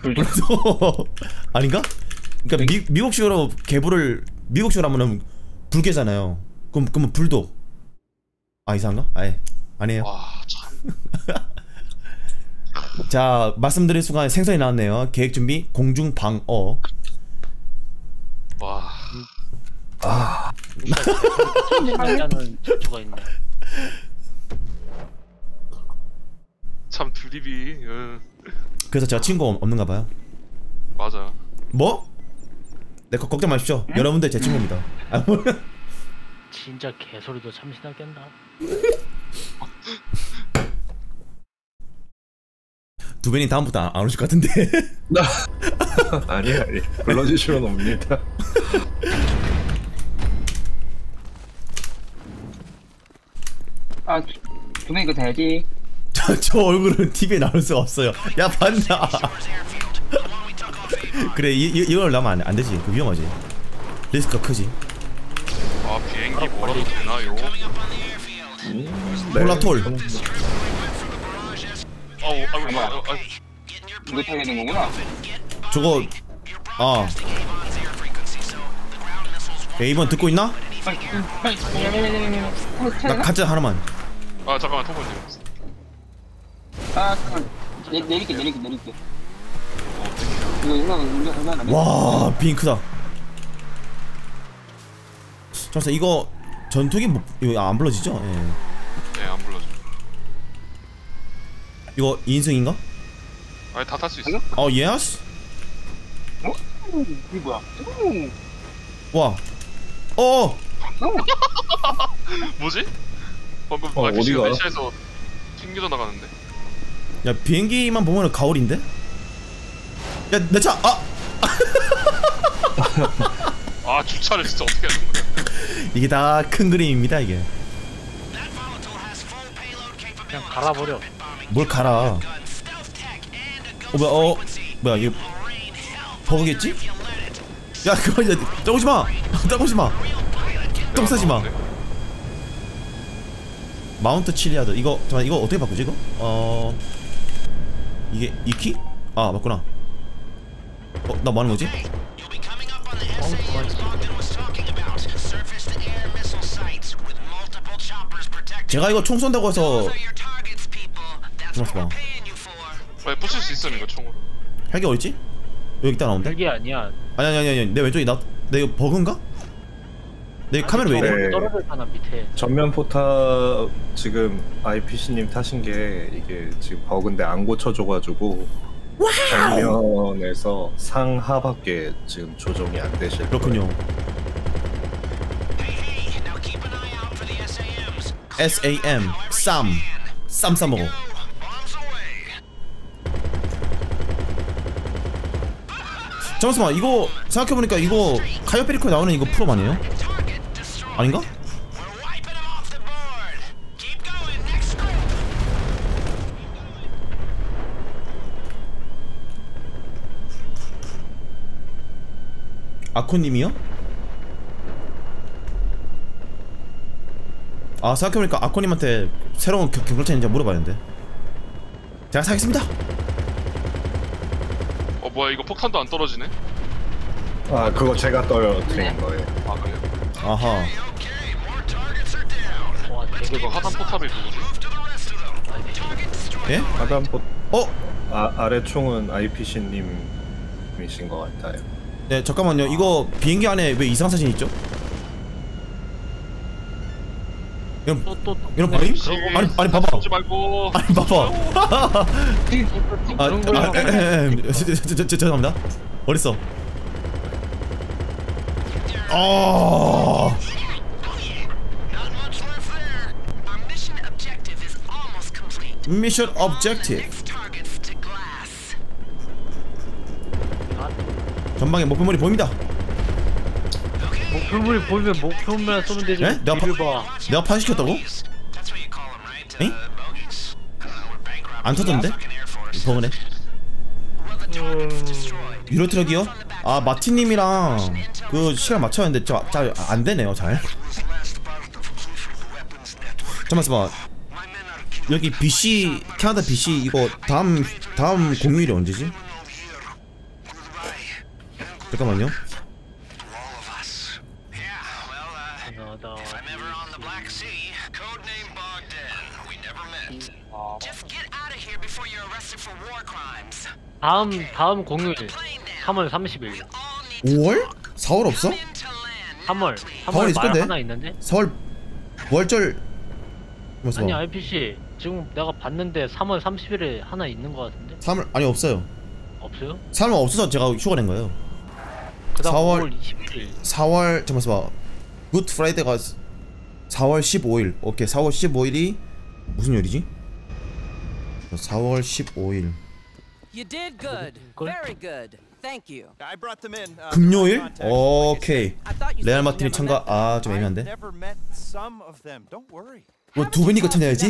불독 아닌가? 그러니까 미, 미국식으로 개불을 미국식으로 하면은 불개잖아요 그럼 그러면 불독 아 이상한가? 아예 아니에요 와, 참. 자 말씀드릴 순간 생선이 나왔네요 계획 준비 공중 방어 와. 일 질투가 있네. 참 드립이. 응. 그래서 제가 친구 없- 없는가 봐요 맞아. 뭐? 네 거, 걱정 마십시오 여러분들 제 친구입니다 아, 뭐. 진짜 개소리도 참신하겠나 두배니 다음부터 안, 안 오실 것 같은데 아니, 아니. 불러주시면 옵니다. 아, 두명 이거 돼야지. 저, 저 얼굴은 TV에 나올 수가 없어요 야 봤나 그래 이, 이, 이걸 나면 안, 안 되지 그 위험하지 리스크가 크지 아, 비행기 뭐라도 되나요? 네. 폴라톨 아우, 아유, 아유, 아유. 이거 타야 되는 거구나. 저거 아 에이번 듣고 있나? 나? 가짜 하나만 아, 잠깐만, 통보님. 아, 잠깐. 내, 내릴게, 내릴게, 내릴게. 이거 와 비행 크다 잠깐 이거 전투기 뭐 이거 안 불러지죠? 예. 네, 안 불러줘. 이거 2인승인가? 아니, 다 탈 수 있어. 어 yes? 이게 뭐야? 와 어어 뭐지? 방금 어, 어디가? 내시에서 튕겨져 나가는데? 야 비행기만 보면은 가오리인데? 야 내 차! 아! 아, 주차를 진짜 어떻게 하는 거야? 이게 다 큰 그림입니다 이게 그냥 갈아버려. 뭘 갈아 어 뭐야 어 뭐야 이거 버그겠지? 야 그거 이제 떠오지마 떠오지마 똥 싸지마 마운트 칠리아드 이거 잠깐 이거 어떻게 바꾸지 이거? 어 이게 이 키? 아 맞구나 어나 뭐하는 거지? 어. 제가 이거 총 쏜다고 해서 잠깐만 왜 부술 수 있어, 이거 총으로. 헬기 어딨지? 여기 있다 나온대? 헬기 아니야. 아니 아니 아니 내 왼쪽에 나.. 내 이거 버그인가? 내 카메라 왜 이래? 네. 떨어져 있잖아 밑에. 전면 포탑 지금 IPC님 타신 게 이게 지금 버그인데 안 고쳐줘가지고 정면에서 상하밖에 지금 조정이 안 되실. 그렇군요 SAM 쌈 쌈 싸먹어 잠깐만 이거 생각해보니까 이거 카이오페리코에 나오는 이거 프롬 아니에요? 아닌가? 아코님이요? 아 생각해보니까 아코님한테 새로운 겨- 경찰차 있는지 물어봐야겠는데 제가 사겠습니다 어 뭐야 이거 폭탄도 안 떨어지네? 아 그거 제가 떨어뜨린 거예요. 아 그래요? 아하 와 되게 이거 하단 포탑이 누구지? 예? 하단 포 어? 아 아래 총은 IPC님이신 것 같아요. 네 잠깐만요 이거 비행기 안에 왜 이상 사진 있죠? 이런 또또 이런 버림? 아니 아니 봐봐 말고 아니 봐봐 아, 아, 죄송합니다 어딨어 아 Not much left there. Our mission objective is almost 미션 objective. 전방에 목표물이 보입니다 목표물이 보이면 목표물만 쏘면 되지 에? 내가 파- 봐 내가 파시켰다고? Uh. Uh, robbers. 안 터졌는데? 버그네 target's destroyed. 유로 트럭이요? 아 마티님이랑 그 시간 맞춰야 하는데 잘안 되네요 잘 잠깐만 여기 BC 캐나다 BC 이거 다음 다음 공휴일이 언제지? 잠깐만요 uh. 다음 다음 공휴일 Plane now. 3월 30일 We all need 5월? 4월 없어? into land. 3월 가만히 3월 있을 말 건데? 하나 있는데 4월 월절 무슨 아니 뭐 IPC 지금 내가 봤는데 3월 30일에 하나 있는 거 같은데 3월 아니 없어요 없어요? 3월 없어서 제가 휴가 낸 거예요 그다음 4월 5월 20일 4월 잠깐만 있어봐 굿 프라이데가 4월 15일 오케이 4월 15일이 무슨 요일이지? 4월 15일 You did good. Good. Very good. Thank you. I brought them in. Uh, 금요일? 오케이 I thought you 레알 never 참가. 아 좀 애매한데 뭐두 번이니까 찾아야지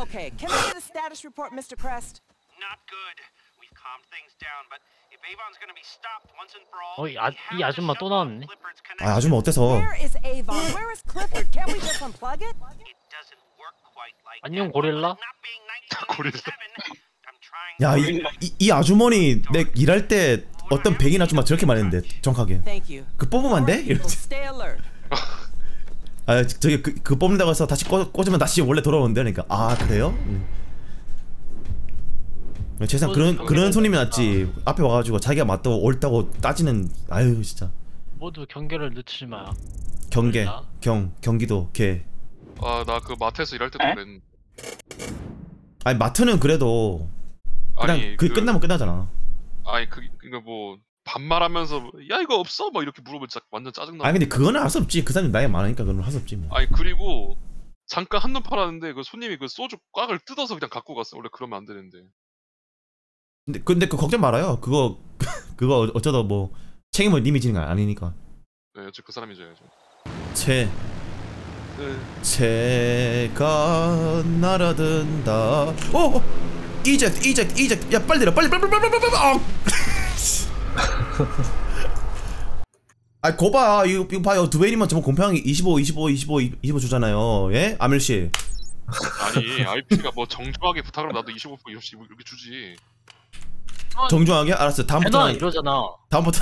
Okay, can I get a status report, Mr. Crest? Not good. We've calmed things down, but if Avon's gonna be stopped once and for all, 어, 이 아- 이 to 아줌마 또 나왔네. 아 아줌마 어때서 Where is Avon? Where is Clifford? Can't we just unplug it? It doesn't work quite like 안녕, that. 고릴라. 고릴라. 1987, I'm trying 야이 이, 이 아주머니 내 일할 때 어떤 백인 아줌마 저렇게 말했는데 정확하게 Thank you. 그 뽑으면 안 돼? 이러지 stay alert. 아 저기 그, 그 뽑는다고 해서 다시 꽂, 꽂으면 다시 원래 돌아오는데 그러니까 아 그래요? 음. 세상 그런 그런 손님이 낫지. 앞에 와가지고 자기가 맞다고 옳다고 따지는 아유 진짜. 모두 경계를 늦추지 마 경계 몰라. 경 경기도 개. 아 나 그 마트에서 일할 때도 그랬는데. 아니 마트는 그래도 그냥 아니 그 끝나면 끝나잖아. 아니 그 그니까 뭐 반말하면서 야 이거 없어? 막 이렇게 물어보면 진짜 완전 짜증나. 아니 근데 그거는 할 수 없지. 그 사람이 나이 많으니까 그건 할 수 없지 뭐. 아니 그리고 잠깐 한눈 팔았는데 그 손님이 그 소주 꽉을 뜯어서 그냥 갖고 갔어. 원래 그러면 안 되는데. 근데 근데 그 걱정 말아요. 그거 그거 어쩌다 뭐 책임을 님이 지는 거 아니니까. 네, 어차피 그 사람이죠. 채 네. 새가 날아든다. 어, 어. 이젝트 이젝트 이젝트 야 빨리 내려 빨리 빨리 빨리 빨리 빨리 빨리 아 아, 거 봐 이거, 이거 봐요 두베이님만 저번 공평하게 25 25 25 25 주잖아요 예? 아밀씨 아니 IP가 뭐 정중하게 부탁을 나도 25% 이렇게 이렇게 주지. 정중하게 알았어 내놔 다음부터 이러잖아 다음부터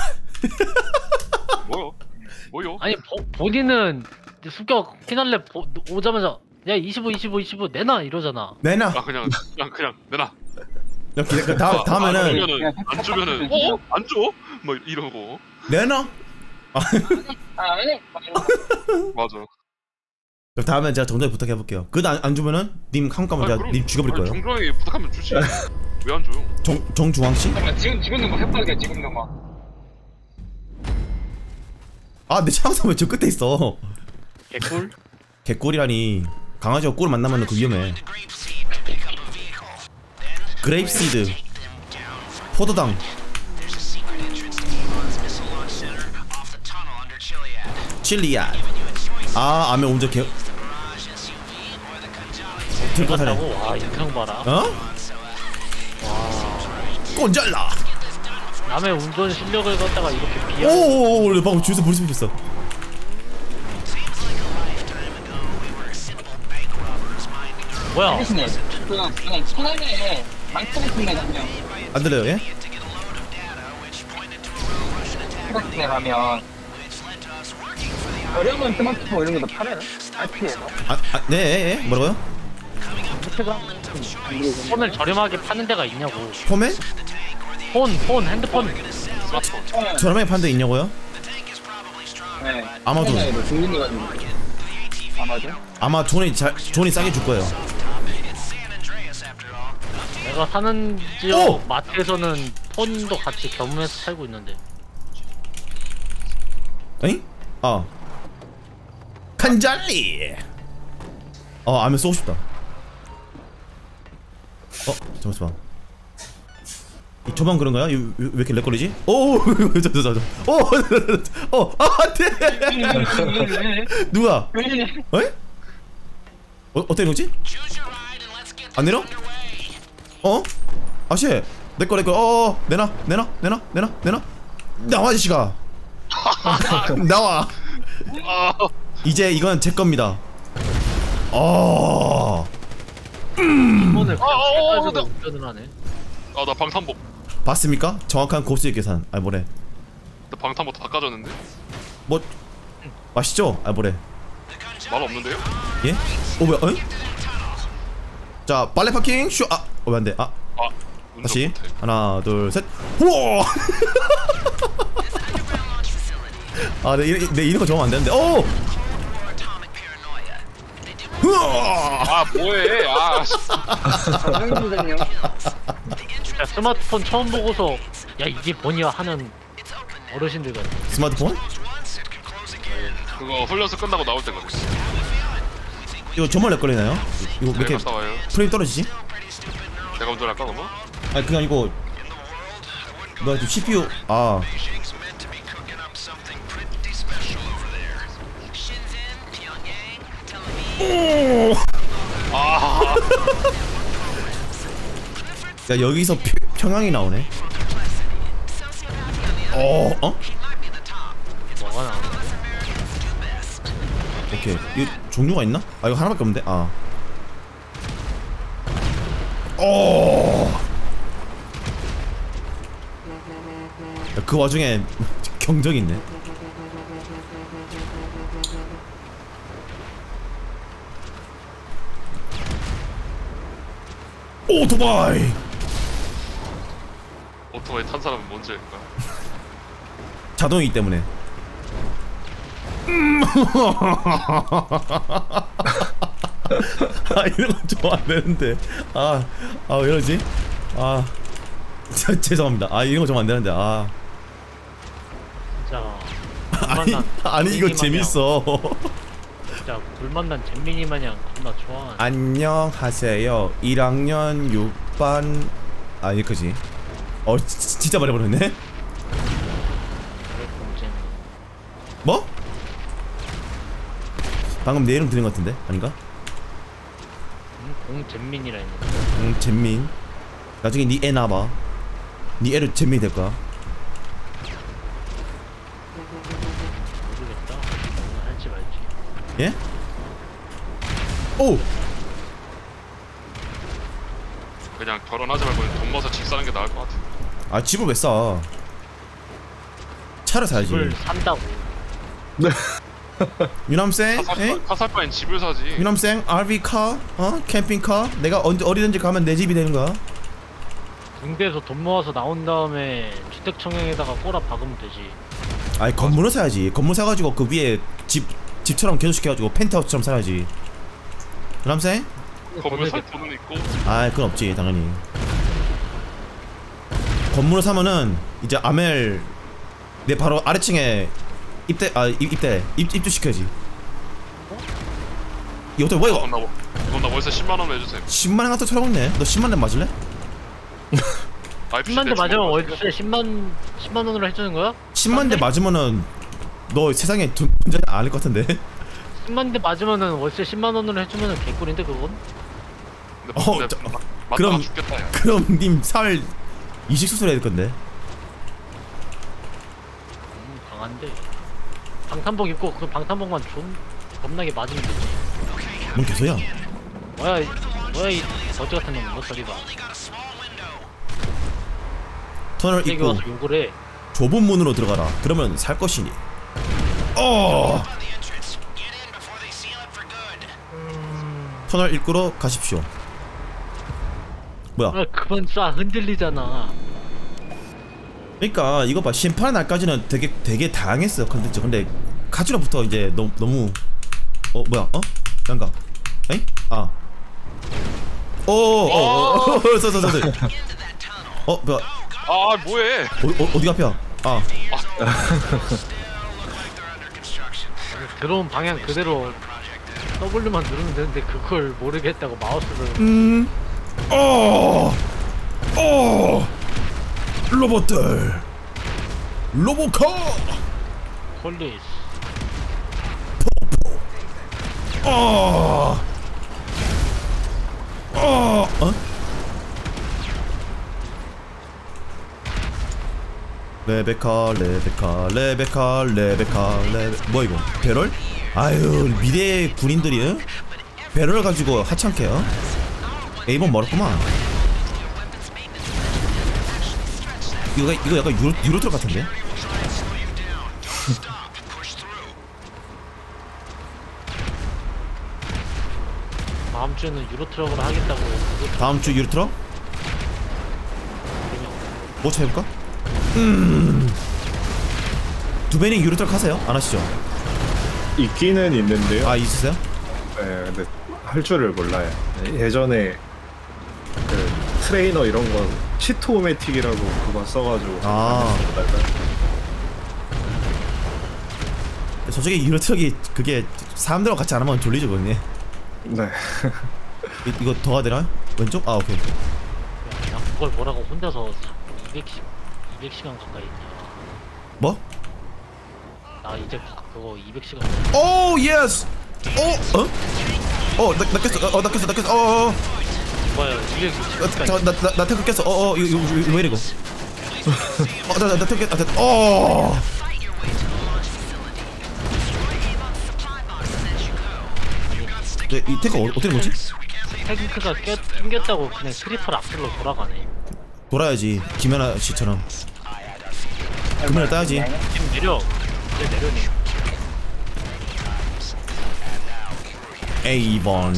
뭐요? 뭐요? 아니 보, 본인은 습격 피날레 보, 오자마자 야 25 25 25 내놔 이러잖아 내놔 아 그냥 그냥 그냥 내놔. 이렇게 그 다음 다음에는 안 주면은 안 주면은 어? 안 줘? 뭐 이러고 내놔 맞아. 그럼 다음에 제가 정중하게 부탁해 볼게요 그거 안, 안 주면은 님 한국 가면 아니, 제가 그럼- 님 죽여버릴 아니, 거예요 정중하게 부탁하면 주지. 왜 안 줘요? 정 정중앙씨 지금 지금 넘어 해볼게 지금 넘어. 아내 차항상 왜저 끝에 있어 개꿀 개꿀이라니 강아지가 꿀 만나면 그 위험해 그레이프시드 포도당 choice 아 아메 운전 개. 들고 맞다고 와 인상 봐라 어? 꼰잘라 남의 운전 실력을 갖다가 이렇게 비하 오오오 방금 주유소 부리스 있어 뭐야? 그 그냥 천안에 가면 안 들려요 예? 스마트폰 가면 저렴한 스마트폰 이런 것도 팔아요? IP에서? 아, 아, 네, 예, 예. 뭐라고요? 폰을 저렴하게 파는 데가 있냐고. 폼에? 폰, 폰, 핸드폰. 스마트폰. 저렴하게 파는 데 있냐고요? 네. 아마존. 아마존? 아마 존이 잘 존이 싸게 줄 거예요. 내가 사는 오! 지역 마트에서는 폰도 같이 겸해서 살고 있는데. 에잉? 아. 칸잘리. 어, 아면 쏘고 싶다. 어, 잠깐만. 이 저만 그런가요? 이- 왜, 왜 이렇게 렉 걸리지? 오, 저, 저, 저, 저. 오, 어, 아, 네. 누가? 에? 어, 어떻게 이러지? 안 내려? 어? 아씨, 내꺼 내꺼. 어, 내놔, 내놔, 내놔, 내놔, 내놔. 나와 아저씨가. 나와. 아, 이제 이건 제 겁니다. 어. 폰을 아, 어, 어, 그냥 나- 운전을 하네. 아, 나 방탄복. 봤습니까? 정확한 고수의 계산. 아 뭐래? 나 방탄복 다 까졌는데. 뭐 맛있죠? 아 뭐래? 말 없는데요? 예? 어 뭐야? 어? 자 빨래 파킹 슈. 아, 어, 왜안 돼? 아 아, 다시 못해. 하나 둘 셋. 우와. 아, 내, 이- 내 이런 거 적으면 안 되는데. 오. 우와. 아, 뭐해? 아. 야, 스마트폰 처음 보고서 야 이게 뭐냐 하는 어르신들 같아. 스마트폰? 그거 훈련소 끝나고 나올 때 그랬어. 이거 정말 렉걸리나요? 이거 왜 이렇게 갔다 와요. 프레임 떨어지지? 내가 운전할까 그러면? 아니 그냥 이거 너 지금 CPU 아 아, 야 여기서 피- 평양이 나오네. 어? 어? 뭐가 거야? 오케이. 이 종류가 있나? 아 이거 하나밖에 없는데. 아. 어. 야, 그 와중에 경적이 있네. 오토바이. 오토바이 탄 사람은 뭔지 알까? 자동이기 때문에. 음. 아 이런 거좀안 되는데. 아, 아 왜 이러지? 아, 자, 죄송합니다. 아 이런 거 좀 안 되는데. 아, 진짜. 아니, 아니 이거 재밌어. 진짜 불 만난 잼민이 마냥 겁나 좋아. 안녕하세요. 1학년 6반 아 여기까지. 어 지- 진짜 말해버렸네. 뭐? 방금 내 이름 들은 것 같은데 아닌가? 공잼민이라 했는데. 응, 잼민. 나중에 네 애 낳아봐. 네 애를 잼민이 될까? 모르겠다. 오늘 할지 말지. 예? 오! 그냥 결혼하지 말고 돈 모아서 집 사는 게 나을 것 같아. 아 집을 왜 싸? 차를 사야지. 집을 산다고. 유남생? 에? 사살, 사살 바엔 집을 사지. 유남생? RV 카? 어? 캠핑 카? 내가 언제 어디든지 가면 내 집이 되는 거야? 군대에서 돈 모아서 나온 다음에 주택 청약에다가 꼬라 박으면 되지. 아니 건물을 사야지. 건물 사가지고 그 위에 집 집처럼 개조시켜가지고 펜트하우스처럼 살아야지. 유남생? 건물 살 돈은 있고. 아 그건 없지 당연히. 건물을 사면은 이제 아멜 내 바로 아래층에 입대 아 입, 입대 입, 입주 시켜야지. 이거 어떻게 뭐야 이거? 나, 월- 그럼 나 월세 10만 원 해주세요. 10만 원 갖다 쳐다보네. 너 10만 원 맞을래? IPC 10만 대때 맞으면 월세 10만 10만 원으로 해주는 거야? 10만 대 맞으면은 너 세상에 돈 존재 안할 것 같은데. 10만 대 맞으면은 월세 10만 원으로 해주면은 개꿀인데 그건? 근데 어, 저- 맞- 맞다가 그럼- 죽겠다 야. 그럼 님살 이식 수술 해야 될 건데. 음, 강한데. 방탄복 입고 그 방탄복만 좀 겁나게 맞으면 되지. 뭔 개소야? 뭐야 뭐야 이 어디 같은 놈 목소리가 터널 와서 욕을 해 좁은 문으로 들어가라. 그러면 살 것이니. 어. 터널 입구로 가십시오. 뭐야? 아 그만 쏴 흔들리잖아 그러니까 이거 봐 심판 날까지는 되게 되게 다양했어 컨텐츠. 근데 카지노부터 이제 너무 너무 어 뭐야? 어? 양가? 에이? 아. 오, 오, 오, 오, 저, 저, 저, 저. 어, 뭐야? 아 뭐해? 어, 어, 어디가 앞이야? 아, 들어온 방향 그대로 W만 누르면 되는데 그걸 모르겠다고 마우스를 음, 어, 어, 로봇들, 로보카, 콜리스 어, 어, 어? 레베카, 레베카, 레베카, 레베카, 레베, 뭐 이거? 배럴? 아유 미래 군인들이 응? 배럴 가지고 하찮게요? A번 멀었구만. 이거 이거 약간 유로 유로트럭 같은데? 다음 주에는 유로트럭으로 하겠다고 다음 주 유로트럭? 뭐 차 해볼까? 음. 두배님 유로트럭 하세요? 안 하시죠? 있기는 있는데요. 아 있으세요? 네, 근데 할 줄을 몰라요. 예전에 그 트레이너 이런 거 Cheat-O-Matic이라고 그거 써가지고 아. 솔직히 유로트럭이 그게 사람들하고 같이 안 하면 졸리죠 그거는 네. 이, 이거 더 가야 되나? 왼쪽? 아 오케이 야 그걸 뭐라고 혼자서 200시 200시간 가까이 했냐 뭐? 나 이제 그거 200시간 오 yes! 오! 어? 어, 나, 나 꼈어, 어, 나 꼈어, 나 꼈어, 어, 어, 뭐야 어, 260시간 저, 나, 나, 나 탱크 꼈어, 어, 어, 이거, 이거, 이거 왜 이래, 이거? 어, 나, 나, 나 탱크 꼈, 아, 어! 네, 이 탱크 어, 어떻게 뭐지? 탱크가 껴, 낑겼다고 그냥 트리플 악셀로 돌아가네 돌아야지, 김연아 씨처럼. 금연을 따야지. 지금 내려 이제 내려네 A번.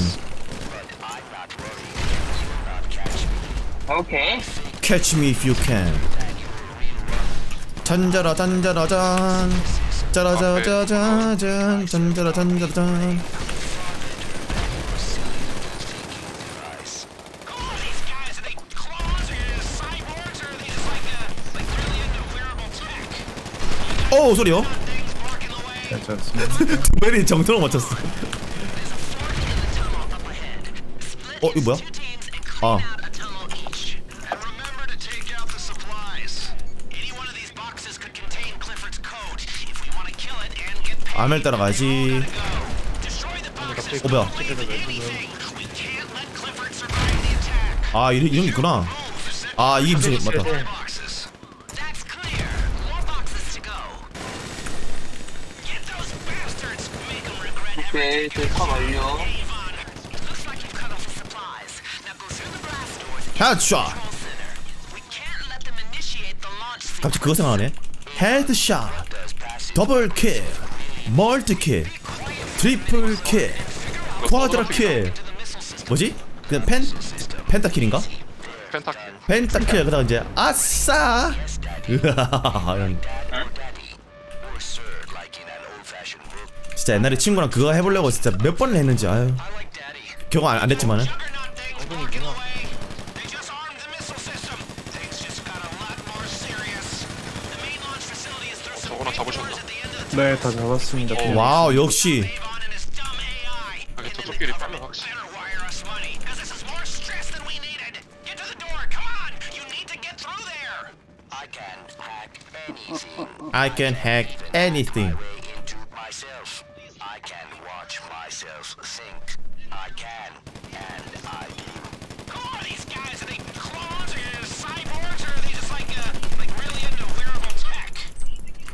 오케이. Catch me if you can. 잔자라 잔자라 잔. 짜라자자자잔. 잔자라 잔자라 잔. 오 소리요? 괜찮습니다. 두메리 정통을 맞췄어. 어 이거 뭐야? 아 아멜 따라가지. boxes. 어 뭐야? 아 이런 이런 게 있구나. 아 이게 무슨 맞다. 오케이. 대파 완료. 헤드샷. 갑자기 그거 생각나네. Headshot. Double kill. Multi kill. Triple kill. Quadra kill. 뭐지? 그냥 펜 pentakill인가? Pentakill. Pentakill 그다음 이제 아싸. 이런. 진짜 옛날에 친구랑 그거 해보려고 진짜 몇 번을 했는지 아유 경험 안, 안 some 저거나 잡으셨나? 네, 다 잡았습니다. 어. 와우 역시 빨라 확실히. Better wire us money, because this is more stress than we needed. Get to the door, come on! You need to get through there! I can hack anything I can hack anything into myself. I can watch myself think. I can, and I do. Who are these guys? Are they clones or cyborgs, or are they just like, uh, like really into wearable tech?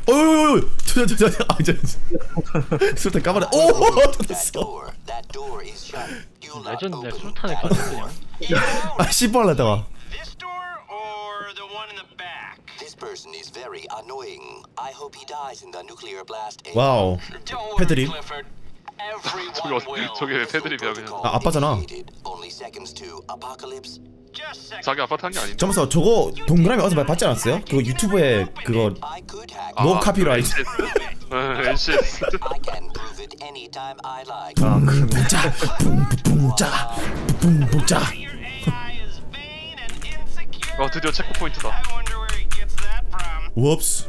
어이어이어이 저 저 저 저 아, 저, 술탄 까버려 오 됐어 door is shut. You'll not 레전드 open 술탄을 that 가졌 그냥. 아 씨발라다가 person is very annoying. I hope he dies in the nuclear blast. 와우 패드립 어- will. 저게 왜 패드립이야 그냥 아 아빠잖아 Only seconds to apocalypse. 자기 아파트 한 게 아닌데 점서 저거 동그라미 어디서 많이 봤지 않았어요? 그거 유튜브에 그거. 아, 노 카피라이트 NCS. 아자 붕붕자 붕붕자 insecure. 어 드디어 체크 포인트다. 웁스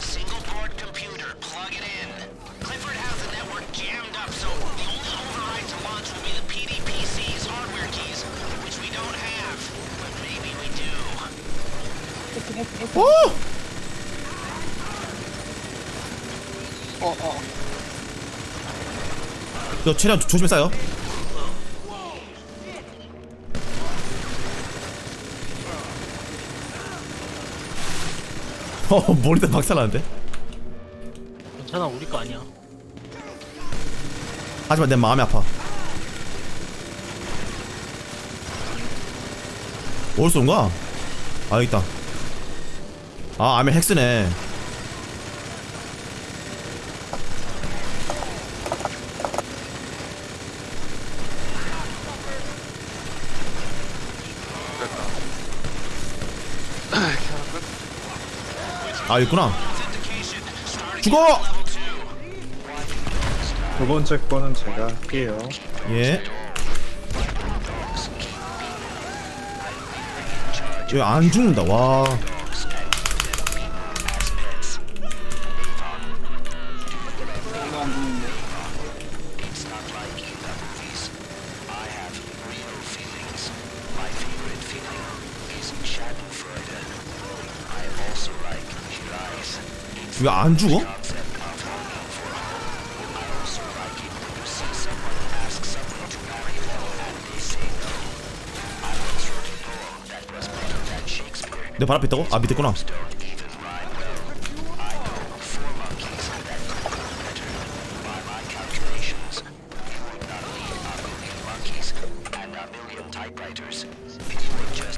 single board computer. Plug it in. Clifford has the network jammed up, so the only override to launch will be the PDPC's hardware keys, which we don't have. But maybe we do. 오! 어, 어. 너 최대한 조- 조심히 싸요 어 머리 다 박살나는데? 괜찮아 우리 거 아니야. 하지만 내 마음이 아파 어디서 온 거야? 아 여기 있다 아 아메 핵스네 아 있구나 죽어! 두 번째 거는 제가 할게요 예. 얘안 죽는다. 와. 왜 안 죽어? 내 발 앞에 있다고? 아 밑에 있구나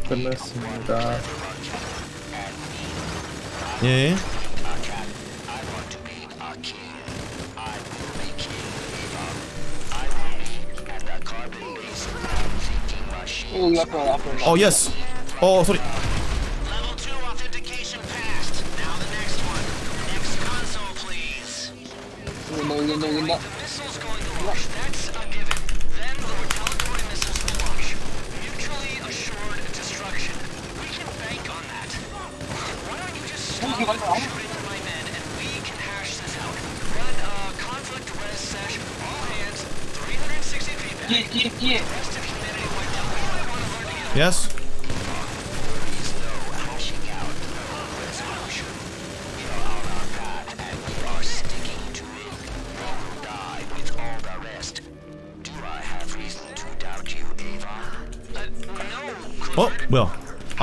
끝났습니다 예 Oh, sorry. Level two authentication passed. Now the next one. Next console, please. No, no, no, no, no. The missile's going to launch. That's a given. Then the retaliatory missiles will launch. Mutually assured destruction. We can bank on that. Why don't you just stop shooting at my men and we can hash this out. Run a conflict res sesh, all hands, 360 feedback. Yeah, yeah, yeah. Yes.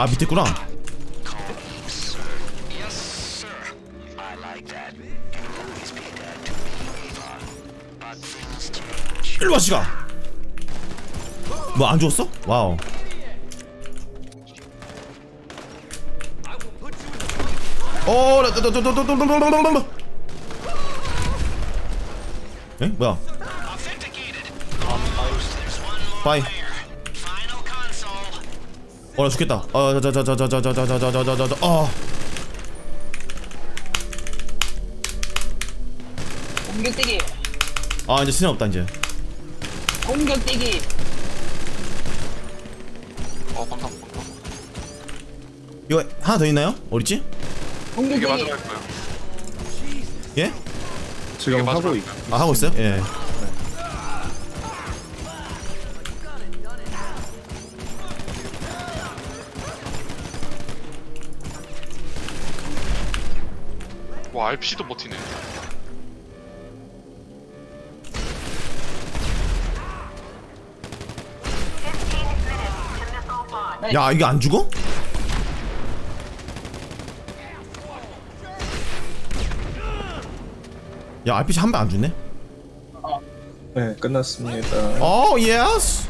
아 밑에 있구나. Call me sir. Yes, sir. I like that. You'll always be that to me, Avon. But things change. 일로 와 시가. 뭐 안 죽었어? 와우. 어, 나, 나, 나, 나, 나, 나, 나, 나, 나, 나, 나. 에? 뭐야? Almost. 어나 죽겠다 아자자자자자자자자자자자자 아 공격뛰기 아 이제 시간 없다 이제 공격뛰기 어 방탄 방탄 이거 하나 더 있나요? 어딨지? 공격뛰기 이게 마지막일 거예요 예? 지금 하고 있... 아 하고 있어요? 예 와 RP도 버티네. 야 이게 안 죽어? 야 RPG 한발안 죽네? 네, 끝났습니다. 오 예스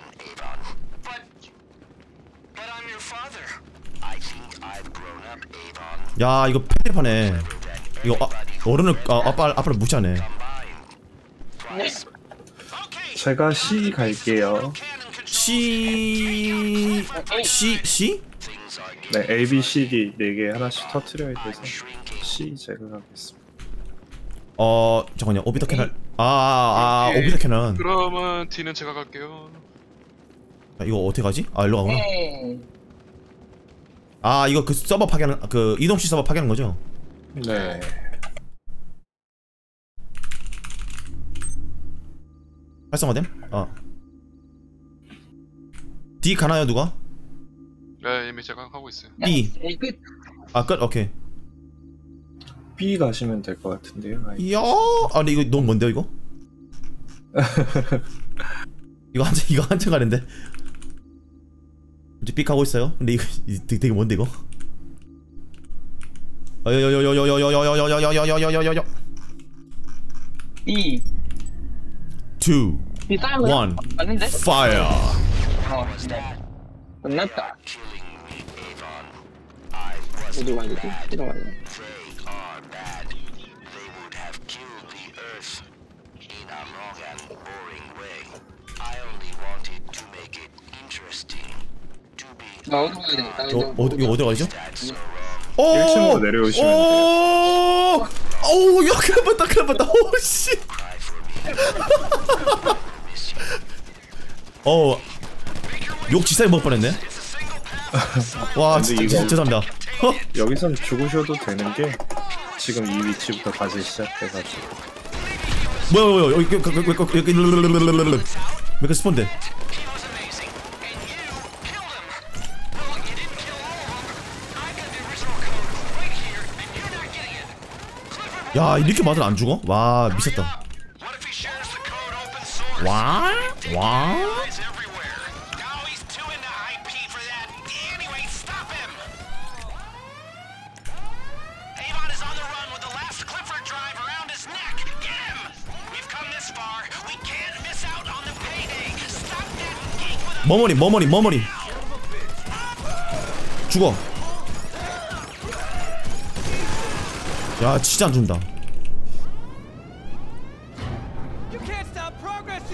야 이거 패드판에 이거 아, 어른을 아, 아빠 아빠를 무시하네. 제가 C 갈게요. C C C 네, A, B, C, D 네 개 하나씩 터트려야 돼서. C 제가 가겠습니다. 어 잠깐요 orbital cannon 아아 아, orbital cannon 그러면 D는 제가 갈게요. 아, 이거 어떻게 가지? 아 일로 가구나 네. 아 이거 그 서버 파괴하는 그 이동시 서버 파괴하는 거죠? 네. 활성화됨? 어 D 가나요 누가? 네 이미 제가 하고 있어요. B 에이, 끝아 끝 오케이 B 가시면 될 것 같은데요. 아이, 이야 아 근데 이거 너무 먼데요 이거? 이거 한참 이거 한참 가는데 이제 삑 하고 있어요 근데 이거 이- 되게, 되게 먼데 이거 여여여여여여여여여여여여여여여여 B 2 B 싸는 거야? One. fire 어 네. 끝났다 어디 가야 되지? 어디 가야 돼? 나 어디 가야 어, 이거 어디 이거 어디 가죠? that so wrong. 오! 1층으로 내려오시면 돼요. 오! 야 큰일 났다 큰일 났다 오씨 me. Miss you. 어욕 지사에 먹을 뻔했네 와 진짜, 이거- 죄송합니다 어? 여기선 죽으셔도 되는 게 지금 이 위치부터 다시 시작해가지고 뭐야 뭐야 뭐야 여기 여기 여기 여기 여기 몇개 스폰데 He was amazing, 야 이렇게 맞을 안 죽어? 와 미쳤다 와? 와? 머머리 머머리 머머리 죽어 야 진짜 안 죽는다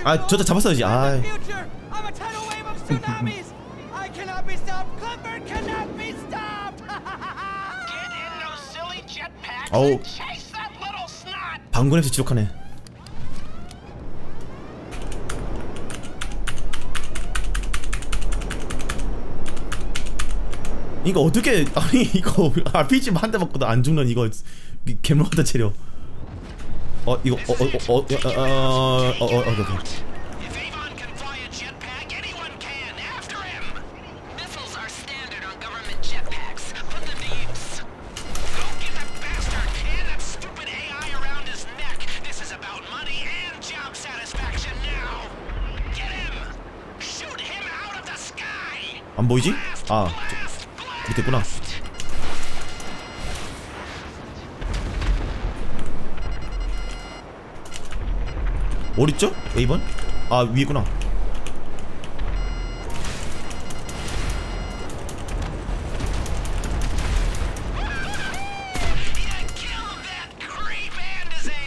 아 저도 잡았어야지 아 어우 snot. 방군에서 지독하네 이거 어떻게 아니 이거 RPG 한 대 맞고도 안 죽는 이거 괴물 갖다 체려 어 이거 어어어어어어어 안 보이지? 아, 밑에 있구나. 어딨죠? A번? 아 위구나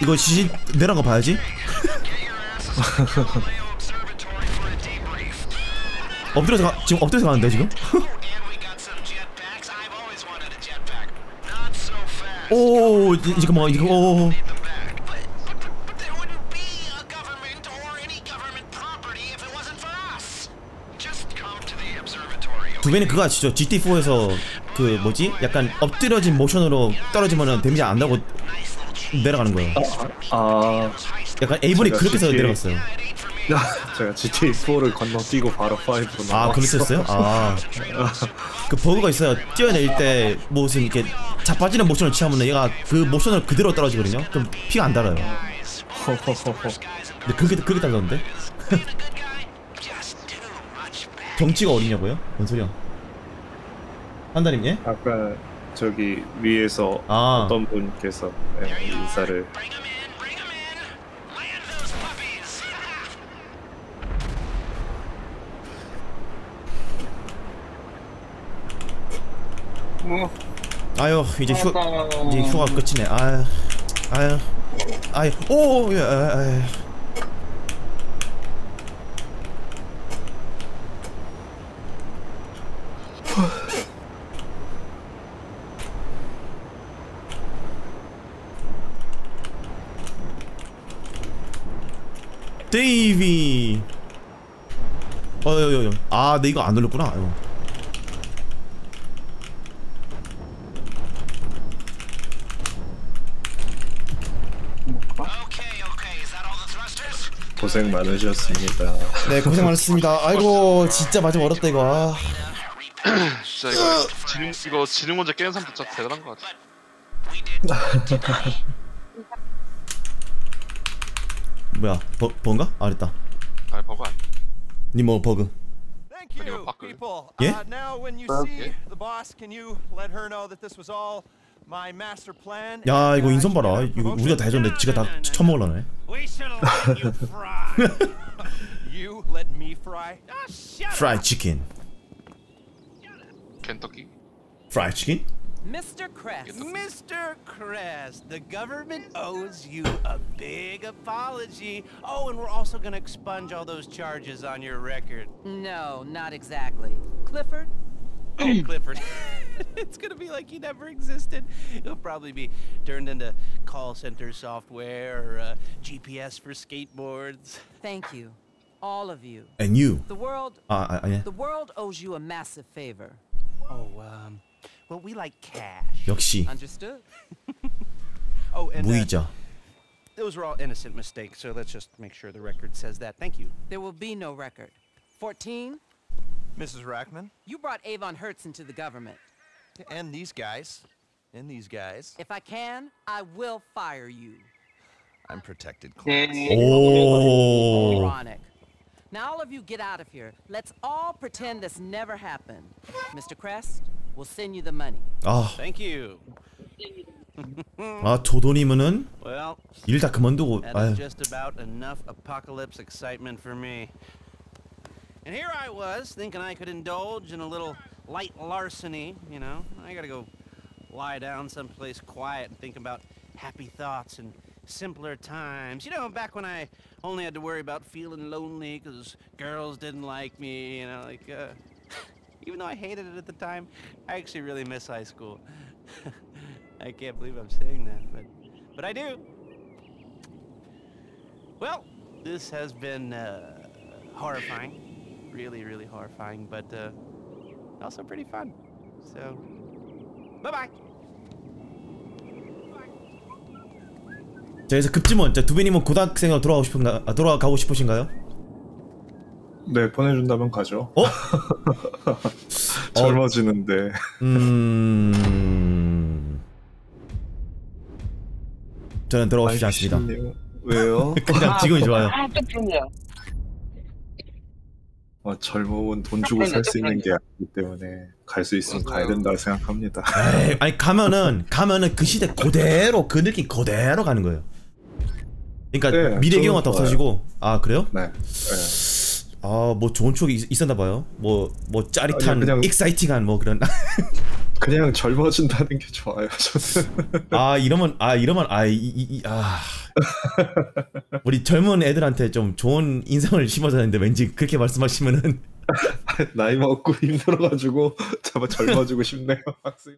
이거 시신 내려간 거 봐야지 엎드려서 가, 지금 엎드려서 가는데 지금? 오 이- 이거 뭐 이거 오 두배는 그거 아시죠? GT4에서 그 뭐지? 약간 엎드려진 모션으로 떨어지면은 데미지 안 나고 내려가는 거예요. 아 약간 A본이 제가 그렇게 해서 GTA 내려갔어요. 제가 GTA 4를 건너뛰고 바로 5로 아 그랬었어요? 아. 그 버그가 있어요. 뛰어내릴 때 무슨 이렇게 자빠지는 모션을 취하면 얘가 그 모션을 그대로 떨어지거든요. 그럼 피가 안 달아요. 근데 그렇게 그렇게 달던데? 정치가 어디냐고요? 뭔 소리야? 한다님 예? 아까 저기 위에서 아. 어떤 분께서 네, 인사를 뭐 아유 이제 휴 이제 휴가 끝이네. 아유 아유 아유 오 예, 아유. 데이비 어여여여 아내 이거 안 눌렀구나 아유. 고생 많으셨습니다. 네 고생 많으셨습니다 아이고 진짜 마지막 어렵다 이거 아. 진짜 이거 지능 이거 지능 문제 깨는 사람 진짜 대단한 것 같아. 뭐야 버, 버인가? 아 됐다 아. 니뭐 버그? Uh, Uh, my master plan? 야 이거 uh, 인선 봐라 이거? 우리가 다 해줬는데 지가 다 처먹으려네? Ah, 프라이 치킨 켄터키. 프라이 치킨? Mr. Crest. Mr. Crest, the government owes you a big apology. Oh, and we're also going to expunge all those charges on your record. No, not exactly. Clifford? Oh, Clifford. it's going to be like he never existed. He'll probably be turned into call center software or uh, GPS for skateboards. Thank you. All of you. And you. The world. Uh, uh, yeah. The world owes you a massive favor. Oh, um, well, we like cash. 역시 Understood? Oh, and uh, 무이자 those were all innocent mistakes, so let's just make sure the record says that. Thank you. There will be no record. 14, Mrs. Rackman? you brought Avon Hertz into the government. And these guys. And these guys. If I can, I will fire you. I'm protected 네. class. 오 Ironic. Now all of you get out of here. Let's all pretend this never happened. Mr. Crest, we'll send you the money. 아, Thank you. 아 조던이면은 Well, 일 다 그만두고 that 아유 is just about enough apocalypse excitement for me. And here I was, thinking I could indulge in a little light larceny, you know. I gotta go lie down someplace quiet and think about happy thoughts and simpler times. You know, back when I only had to worry about feeling lonely because girls didn't like me, you know, like, uh, even though I hated it at the time, I actually really miss high school. I can't believe I'm saying that, but, but I do. Well, this has been uh, horrifying. Really, really horrifying, but uh, also pretty fun. So, bye bye. 자 여기서 급지문 자 두배님은 고등학생으로 돌아가고 싶은가 아, 돌아가고 싶으신가요? 네 보내준다면 가죠. 어? 젊어지는데 음 저는 싶지 않습니다 왜요? 그냥 지금이 좋아요 아. 어, 젊음은 돈 주고 살 수 있는 게 아니기 때문에 갈 수 있으면 가야 된다고 생각합니다. 에이, 아니 가면은 가면은 그 시대 그대로 그 느낌 그대로 가는 거예요 그러니까 네, 미래 경험은 다. 없어지고 아 그래요? 네. 네. 아 뭐 좋은 추억이 있, 있었나 봐요. 뭐뭐 짜릿한 아니, 그냥- 익사이팅한 뭐 그런 그냥 젊어진다는 게 좋아요. 저는. 아 이러면 아 이러면 아이아 우리 젊은 애들한테 좀 좋은 인상을 심어줘야 되는데 왠지 그렇게 말씀하시면은 나이 먹고 힘들어가지고 잡아 젊어지고 싶네요. 학생.